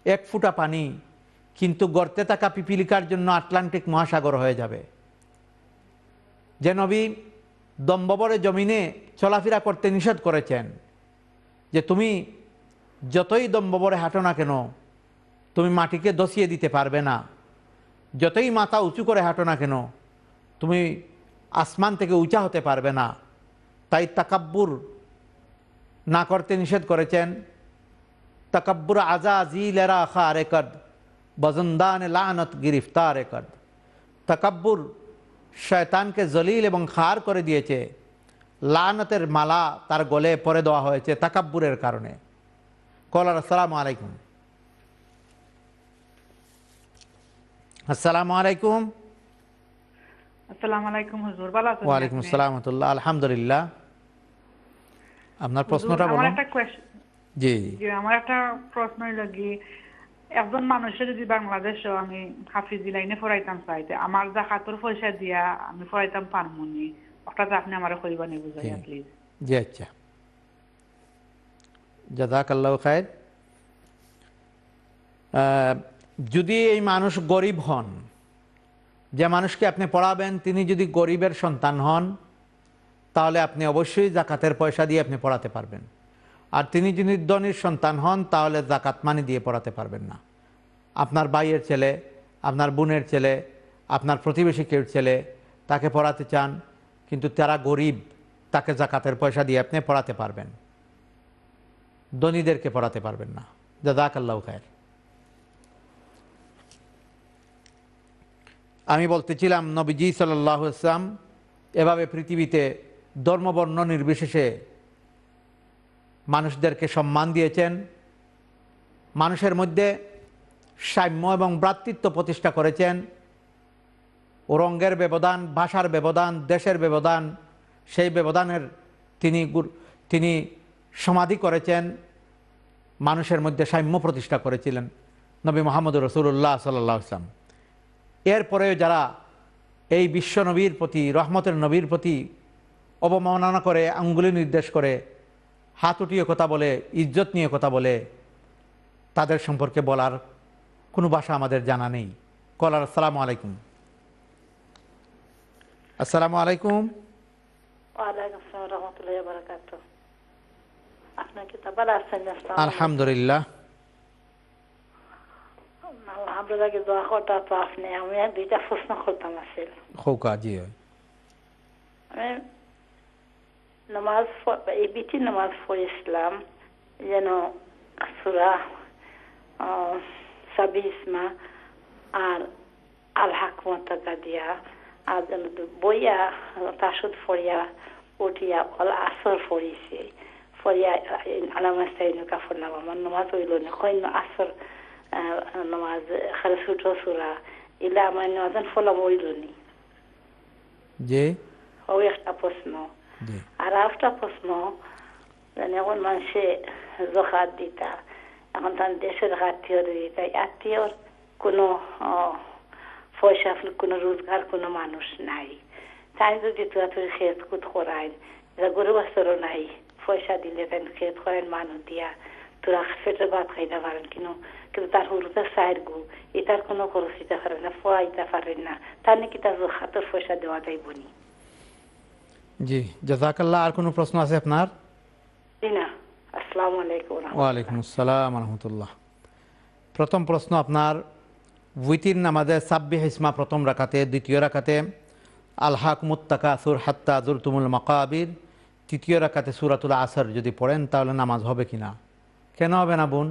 এক ফুটা পানি, কিন্তু গর্তে থাকা পিপিলিকার জন্য আটলান্টিক মহাসাগর হয়ে যাবে। যে নবী দম্ববরে জমিনে চলাফেরা করতে নিষেধ করেছেন, যে তুমি যতই দম্ববরে হাঁটো না কেন, তুমি মাটিকে দসিয়ে দিতে পারবে না। যতই মাথা উঁচু করে হাঁটো না কেন, তুমি আসমান থেকে উঁচা হতে পারবে না। তাই তাকাব্বুর না করতে নিষেধ করেছেন। তাকাব্বুর আজা জিলেরা খার একদ বজন্দান লানত গিরিফতার একদ তকব্বুর শয়তানকে জলিল এবং খার করে দিয়েছে। লানতের মালা তার গলে পরে দেওয়া হয়েছে তাকাব্বুরের কারণে। কলার, আসসালামু আলাইকুম। আসসালামু আলাইকুম। আসসালামু আলাইকুম হুজুর ভালো আছেন ওয়ালাইকুম আপনি? আসসালাম রহমতুল্লাহ আলহামদুলিল্লাহ। আপনার প্রশ্নটা হুজুর, আমার একটা জি। জি আমার একটা প্রশ্ন হইল কি একজন মানুষের যদি বাংলাদেশও আমি হাফিজি লাইনে পড়াইতাম চাইতে আমার জাকাতুর পয়সা দিয়া আমি পড়াইতাম পারমুনি ওটাতে আপনি আমার কইবা বুঝাইয়া প্লিজ জি। আচ্ছা। খায়ের যদি এই মানুষ গরিব হন যে মানুষকে আপনি পড়াবেন, তিনি যদি গরিবের সন্তান হন, তাহলে আপনি অবশ্যই জাকাতের পয়সা দিয়ে আপনি পড়াতে পারবেন। আর তিনি যদি ধনির সন্তান হন, তাহলে জাকাত মানি দিয়ে পড়াতে পারবেন না। আপনার ভাইয়ের ছেলে, আপনার বোনের ছেলে, আপনার প্রতিবেশী কেউ ছেলে, তাকে পড়াতে চান, কিন্তু তারা গরিব, তাকে জাকাতের পয়সা দিয়ে আপনি পড়াতে পারবেন। ধনীদেরকে পড়াতে পারবেন না। জাদাক আল্লাহ খায়ের আমি বলতেছিলাম, নবীজি সাল্লাহ ইসলাম এভাবে পৃথিবীতে ধর্মবর্ণ নির্বিশেষে মানুষদেরকে সম্মান দিয়েছেন। মানুষের মধ্যে সাম্য এবং ভ্রাতৃত্ব প্রতিষ্ঠা করেছেন। রঙ্গের ব্যবধান, ভাষার ব্যবধান, দেশের ব্যবধান, সেই ব্যবধানের তিনি তিনি সমাধি করেছেন। মানুষের মধ্যে সাম্য প্রতিষ্ঠা করেছিলেন নবী মোহাম্মদ রসুল্লাহ সাল্লাহ ইসলাম এরপরেও যারা এই বিশ্ব নবীর প্রতি রহমতের নবীর প্রতি অবমাননা করে আঙ্গুলি নির্দেশ করে হাত উঠিয়ে কথা বলে ইজ্জত নিয়ে কথা বলে তাদের সম্পর্কে বলার কোনো ভাষা আমাদের জানা নেই। কলার আসসালামু আলাইকুম। আসসালামু আলাইকুম। ওয়ালাইকুম জি হয় নামাজ নামাজ পড়েছিলাম যেন সুরা সাবিসমা আর আল হাকমতা দিয়া আর যেন বইয়া তাসুদ ফরিয়া উঠিয়া অল আসর ফরিছে ফরিয়া আলামাস তাইনু কাফর নাম আমার নামাজ হইল না কইন আসর নামাজ খালি ছোট সুরা ইলা আমার নামাজ ফলাম হইল নি জি ও একটা প্রশ্ন আর একটা প্রশ্ন এখন মানুষে জখাত দিতা এখন তার দেশের আত্মীয় দিতা আত্মীয়র কোনো পয়সা কোনো রোজগার কোনো মানুষ নাই তাই যদি তোরা তোর খেত কুত করায় গরু বাস্তরও নাই পয়সা দিলে তাই খেত করেন মানুষ দিয়া তোরা পেটের ভাত খাইতে পারেন কিন্তু হুরুতে সাইড গু এটার কোনো খরচ দিতে পারে না পড়াইতে পারেন না তার নাকি তার হাতের পয়সা দেওয়া যাইব নি জি জাজাকাল্লাহ আর কোনো প্রশ্ন আছে আপনার রিনা আসসালামু আলাইকুম ওয়ালাইকুম আসসালাম রহমতুল্লাহ প্রথম প্রশ্ন আপনার উইতির নামাজে সাব্বি হিসমা প্রথম রাখাতে দ্বিতীয় রাখাতে আলহাক মুত্তাকা সুর হাত্তা জুরতুমুল মকাবির তৃতীয় রাখাতে সুরাতুল আসর যদি পড়েন তাহলে নামাজ হবে কি না কেন হবে না বোন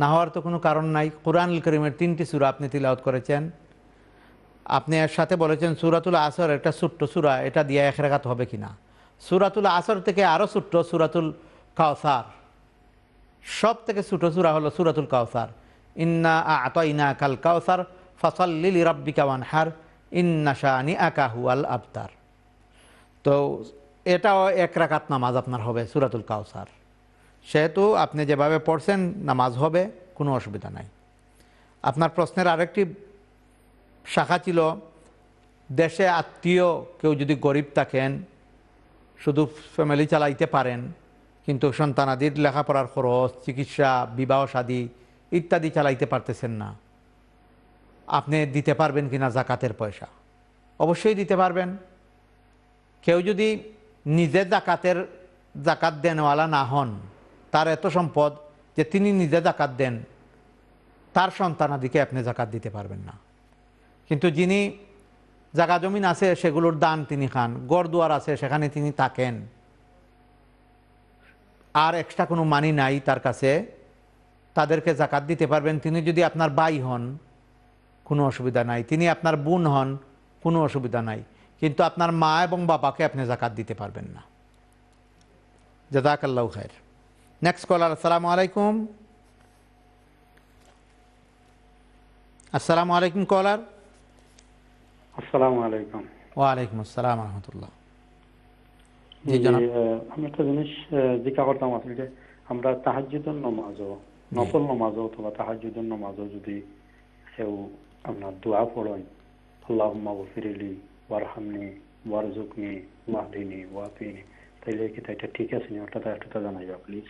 না হওয়ার তো কোনো কারণ নাই। কোরআনুল করিমের তিনটি সুরা আপনি তিলাওয়াত করেছেন। আপনি এর সাথে বলেছেন সুরাতুল আসর একটা ছোট্ট সুরা, এটা দিয়ে এক রেখাত হবে কি না সুরাতুল আসর থেকে আরও ছোট্ট সুরাতুল কাউসার সব থেকে ছোটো সুরা হলো সুরাতুল কাউসার ইন্না আত ইনা কাল কাউসার ফসল্লিল রব্বিকা ওয়ানহার, ইন্না শাহানি আকাহু আল আবতার। তো এটাও এক রাকাত নামাজ আপনার হবে সুরাতুল কাউসার সেহেতু আপনি যেভাবে পড়ছেন, নামাজ হবে, কোনো অসুবিধা নাই। আপনার প্রশ্নের আরেকটি শাখা ছিল, দেশে আত্মীয় কেউ যদি গরিব থাকেন, শুধু ফ্যামিলি চালাইতে পারেন, কিন্তু সন্তানাদির লেখাপড়ার খরচ, চিকিৎসা, বিবাহ শাদী ইত্যাদি চালাইতে পারতেছেন না। আপনি দিতে পারবেন কিনা জাকাতের পয়সা? অবশ্যই দিতে পারবেন। কেউ যদি নিজে জাকাতের জাকাত দেনওয়ালা না হন তার এত সম্পদ যে তিনি নিজে জাকাত দেন, তার সন্তানাদিকে আপনি জাকাত দিতে পারবেন না। কিন্তু যিনি জাগা জমিন আছে, সেগুলোর দান তিনি খান, গড় দুয়ার আছে, সেখানে তিনি থাকেন। আর এক্সট্রা কোনো মানি নাই তার কাছে, তাদেরকে জাকাত দিতে পারবেন। তিনি যদি আপনার বাই হন, কোনো অসুবিধা নাই। তিনি আপনার বোন হন, কোনো অসুবিধা নাই। কিন্তু আপনার মা এবং বাবাকে আপনি জাকাত দিতে পারবেন না। জাদাকাল্লাহ খায়ের নেক্সট কলার আসসালামু আলাইকুম আসসালামু আলাইকুম কলার আসসালামু আলাইকুম ওয়ালাইকুম আসসালাম রহমতুল্লাহ আমি একটা জিনিস জিজ্ঞাসা করতাম আসলে যে আমরা তাহাজ্জুদের নমাজও নফল নমাজও অথবা তাহাজ্জুদের নমাজও যদি কেউ আপনার দোয়া পড়েন আল্লাহুম্মা গফিরলি ওয়ারহামনি ওয়ারজুকনি ওয়াহদিনি ওয়াফিনি তাইলে কি তা এটা ঠিক আছে নি? ওটা একটু জানাইবা প্লিজ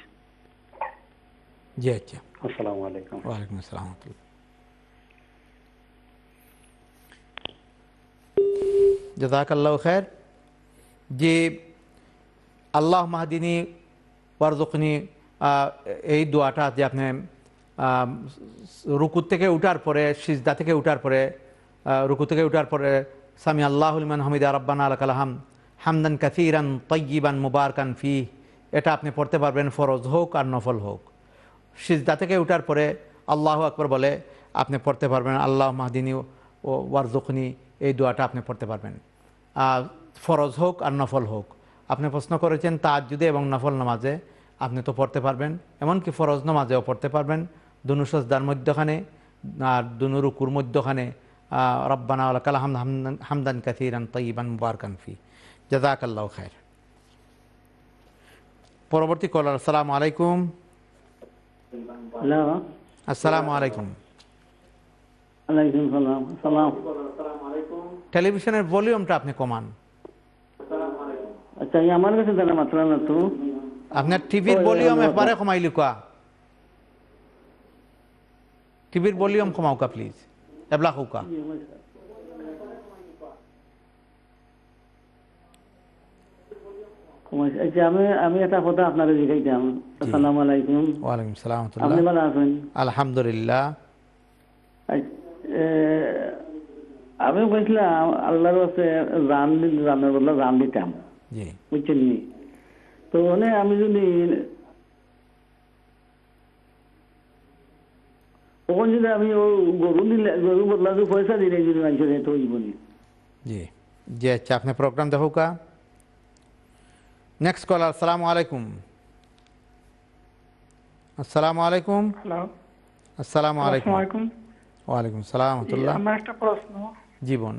জি আচ্ছা আসসালামু আলাইকুম ওয়ালাইকুম আসসালাম জাজাকাল্লাহ খের যে আল্লাহ মাহদিনী ওয়ারজুকনি এই দোয়াটা যে আপনি আম, রুকু থেকে উঠার পরে সিজদা থেকে উঠার পরে রুকু থেকে উঠার পরে সামি আল্লাহুলমান হামিদা রব্বানা আলকালাহাম হামদান কাসিরান তৈবান মুবারকান ফি এটা আপনি পড়তে পারবেন ফরজ হোক আর নফল হোক। সিজদা থেকে উঠার পরে আল্লাহ আকবর বলে, আপনি পড়তে পারবেন আল্লাহ মাহদিনী ও ওয়ারজুখনি এই দোয়াটা আপনি পড়তে পারবেন। ফরজ হোক আর নফল হোক। আপনি প্রশ্ন করেছেন তাজ্জুদে এবং নফল নামাজে, আপনি তো পড়তে পারবেন। এমনকি ফরজ নামাজেও পড়তে পারবেন। দুনু সজদার মধ্যখানে আর দুনু রুকুর মধ্যখানে রব্বানা আলাকাল হামদ হামদান কাসিরান তৈবান মুবারকান ফি। জাজাক আল্লাহ খায়ের পরবর্তী কলার, আসসালামু আলাইকুম। হ্যালো। আসসালামু আলাইকুম। আলাইকুম সালাম সালাম। টেলিভিশনের ভলিউমটা আপনি কমান। আচ্ছা আমার কাছে জানা মাত্র না তো। আপনার টিভির ভলিউম একবারে কমাইলি কোয়া টিভির ভলিউম কমাও কা প্লিজ এবলা হোকা কমাইছে। আচ্ছা আমি আমি এটা কথা আপনারা জিজ্ঞাইতাম আসসালামু আলাইকুম। ওয়ালাইকুম সালাম আপনি ভালো আছেন? আলহামদুলিল্লাহ। আমি বলছিলাম আল্লাহর কাছে রান রানের বদলে রান দিতাম। বুঝছেন নি? তো মানে আমি যদি তখন যদি আমি ও গরু দিলে গরু বদলা পয়সা দিলে যদি মানুষের রেট হইব নি। জি। জি আচ্ছা আপনি প্রোগ্রাম দেখো কা। নেক্সট কলার আসসালামু আলাইকুম আসসালামু আলাইকুম হ্যালো আসসালামু আলাইকুম আলাইকুম ওয়ালাইকুম সালাম রহমতুল্লাহ আমার একটা প্রশ্ন জীবন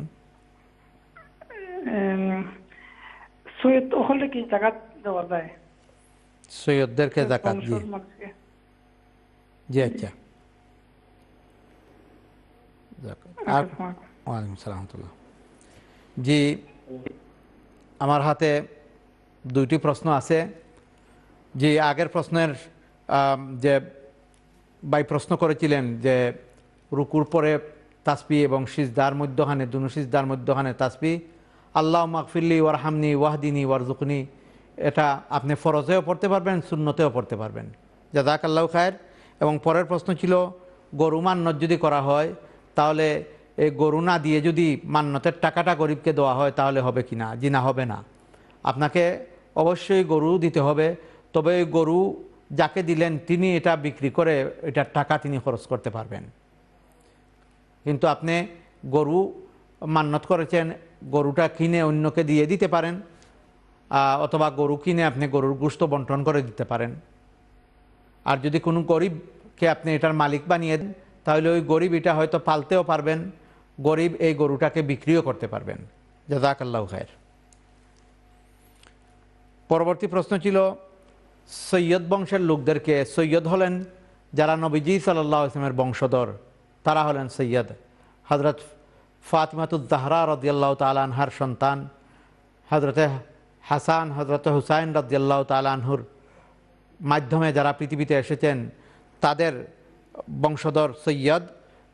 সৈয়দ হলে কি জাকাত দেওয়া যায় সৈয়দদেরকে জাকাত জি মানুষকে জি আচ্ছা ওয়ালাইকুম রহমতুল্লাহ জি আমার হাতে দুইটি প্রশ্ন আছে যে আগের প্রশ্নের যে বাই প্রশ্ন করেছিলেন যে রুকুর পরে তাসপি এবং সিজদার মধ্যখানে, দুনু সিজদার মধ্যখানে তাসবি, আল্লাহ মাকফিল্লি ওয়ারহামনি ওয়াহদিনী ওয়ারজুকনি এটা আপনি ফরজেও পড়তে পারবেন শূন্যতেও পড়তে পারবেন। জাদাক আল্লাহ খায়ের। এবং পরের প্রশ্ন ছিল, গরু মান্নত যদি করা হয়, তাহলে এই গরু না দিয়ে যদি মান্যতের টাকাটা গরিবকে দেওয়া হয়, তাহলে হবে কি না? জি না হবে না। আপনাকে অবশ্যই গরু দিতে হবে। তবে গরু যাকে দিলেন, তিনি এটা বিক্রি করে এটার টাকা তিনি খরচ করতে পারবেন। কিন্তু আপনি গরু মান্যত করেছেন, গরুটা কিনে অন্যকে দিয়ে দিতে পারেন অথবা গরু কিনে আপনি গরুর গুস্ত বন্টন করে দিতে পারেন। আর যদি কোনো গরিবকে আপনি এটার মালিক বানিয়ে দেন, তাহলে ওই গরিব এটা হয়তো পালতেও পারবেন, গরিব এই গরুটাকে বিক্রিও করতে পারবেন। জাজাক আল্লাহ খায়ের। পরবর্তী প্রশ্ন ছিল, সৈয়দ বংশের লোকদেরকে সৈয়দ হলেন যারা নবীজি সাল্লাহ ইসলামের বংশধর, তারা হলেন সৈয়দ হজরত ফাতিমাতুদ্দাহরা রদিয়াল্লাহ তালানহার সন্তান হজরতে হাসান হজরত হুসাইন রদিয়াল্লাহ তালানহুর মাধ্যমে যারা পৃথিবীতে এসেছেন, তাদের বংশধর সৈয়দ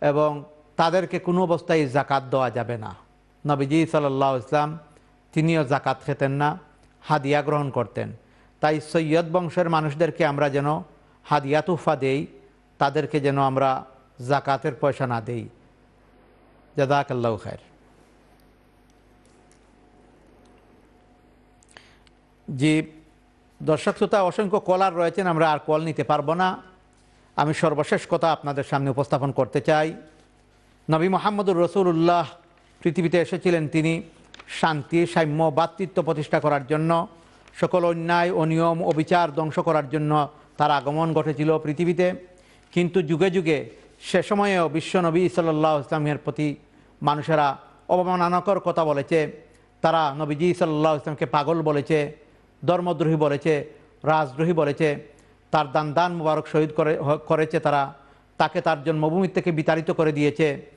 এবং তাদেরকে কোনো অবস্থায় জাকাত দেওয়া যাবে না। নবীজি সাল্লাহ ইসলাম তিনিও জাকাত খেতেন না। হাদিয়া গ্রহণ করতেন। তাই সৈয়দ বংশের মানুষদেরকে আমরা যেন হাদিয়া তুফা দেই, তাদেরকে যেন আমরা জাকাতের পয়সা না দেই। জাদাক আল্লাহ খায়ের জি, দর্শক শ্রোতা, অসংখ্য কলার রয়েছেন, আমরা আর কল নিতে পারব না। আমি সর্বশেষ কথা আপনাদের সামনে উপস্থাপন করতে চাই। নবী মোহাম্মদুর রসুল্লাহ পৃথিবীতে এসেছিলেন তিনি। শান্তি, সাম্য, ভাতৃত্ব প্রতিষ্ঠা করার জন্য, সকল অন্যায় অনিয়ম অবিচার ধ্বংস করার জন্য তার আগমন ঘটেছিল পৃথিবীতে। কিন্তু যুগে যুগে, সে সময়েও বিশ্বনবী সাল্লাহ ইসলামের প্রতি মানুষেরা অবমাননাকর কথা বলেছে। তারা নবীজি সাল্লাহ ইসলামকে পাগল বলেছে, ধর্মদ্রোহী বলেছে, রাজদ্রোহী বলেছে, তার দান দান মুবারক শহীদ করে, করেছে তারা। তাকে তার জন্মভূমি থেকে বিতাড়িত করে দিয়েছে।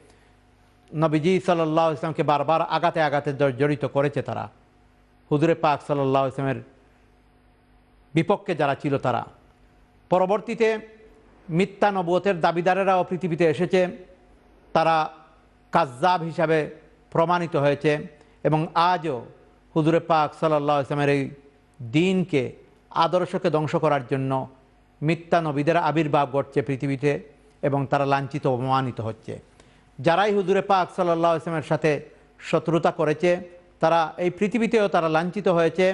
নবীজি সাল্লাহ ইসলামকে বারবার আগাতে আগাতে জড়িত করেছে তারা। হুজুরে পাক সাল্লাহ ইসলামের বিপক্ষে যারা ছিল তারা। পরবর্তীতে মিথ্যা নবুয়তের দাবিদারেরাও পৃথিবীতে এসেছে। তারা কাজ্জাব হিসাবে প্রমাণিত হয়েছে এবং আজও হুজুরে পাক সাল্লাহ ইসলামের এই দিনকে আদর্শকে ধ্বংস করার জন্য মিথ্যা নবীদের আবির্ভাব ঘটছে পৃথিবীতে এবং তারা লাঞ্ছিত অপমানিত হচ্ছে। যারাই হুজুরে পাক সাল্লাহ ইসলামের সাথে শত্রুতা করেছে, তারা এই পৃথিবীতেও তারা লাঞ্ছিত হয়েছে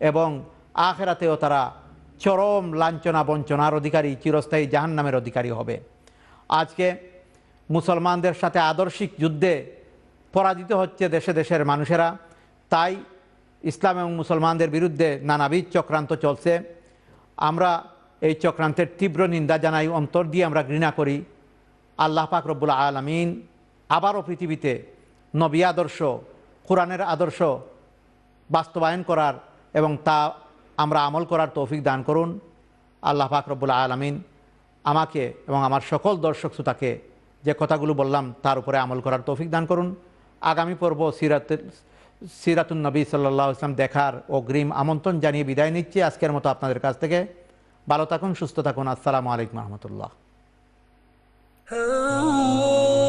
এবং আখেরাতেও তারা চরম লাঞ্ছনা বঞ্চনার অধিকারী, চিরস্থায়ী জাহান্নামের অধিকারী হবে। আজকে মুসলমানদের সাথে আদর্শিক যুদ্ধে পরাজিত হচ্ছে দেশে দেশের মানুষেরা। তাই ইসলাম এবং মুসলমানদের বিরুদ্ধে নানাবিধ চক্রান্ত চলছে। আমরা এই চক্রান্তের তীব্র নিন্দা জানাই, অন্তর দিয়ে আমরা ঘৃণা করি। আল্লাহ পাক রব্বুল আলমিন আবারও পৃথিবীতে নবী আদর্শ, কোরআনের আদর্শ বাস্তবায়ন করার এবং তা আমরা আমল করার তৌফিক দান করুন। আল্লাহ পাক রব্বুল আলমিন আমাকে এবং আমার সকল দর্শক শ্রোতাকে যে কথাগুলো বললাম তার উপরে আমল করার তৌফিক দান করুন। আগামী পর্ব সিরাত সিরাতুন নবী সাল্লাহ ইসলাম দেখার অগ্রিম আমন্ত্রণ জানিয়ে বিদায় নিচ্ছি আজকের মতো আপনাদের কাছ থেকে। ভালো থাকুন, সুস্থ থাকুন। আসসালামু আলাইকুম রহমতুল্লাহ। Oh.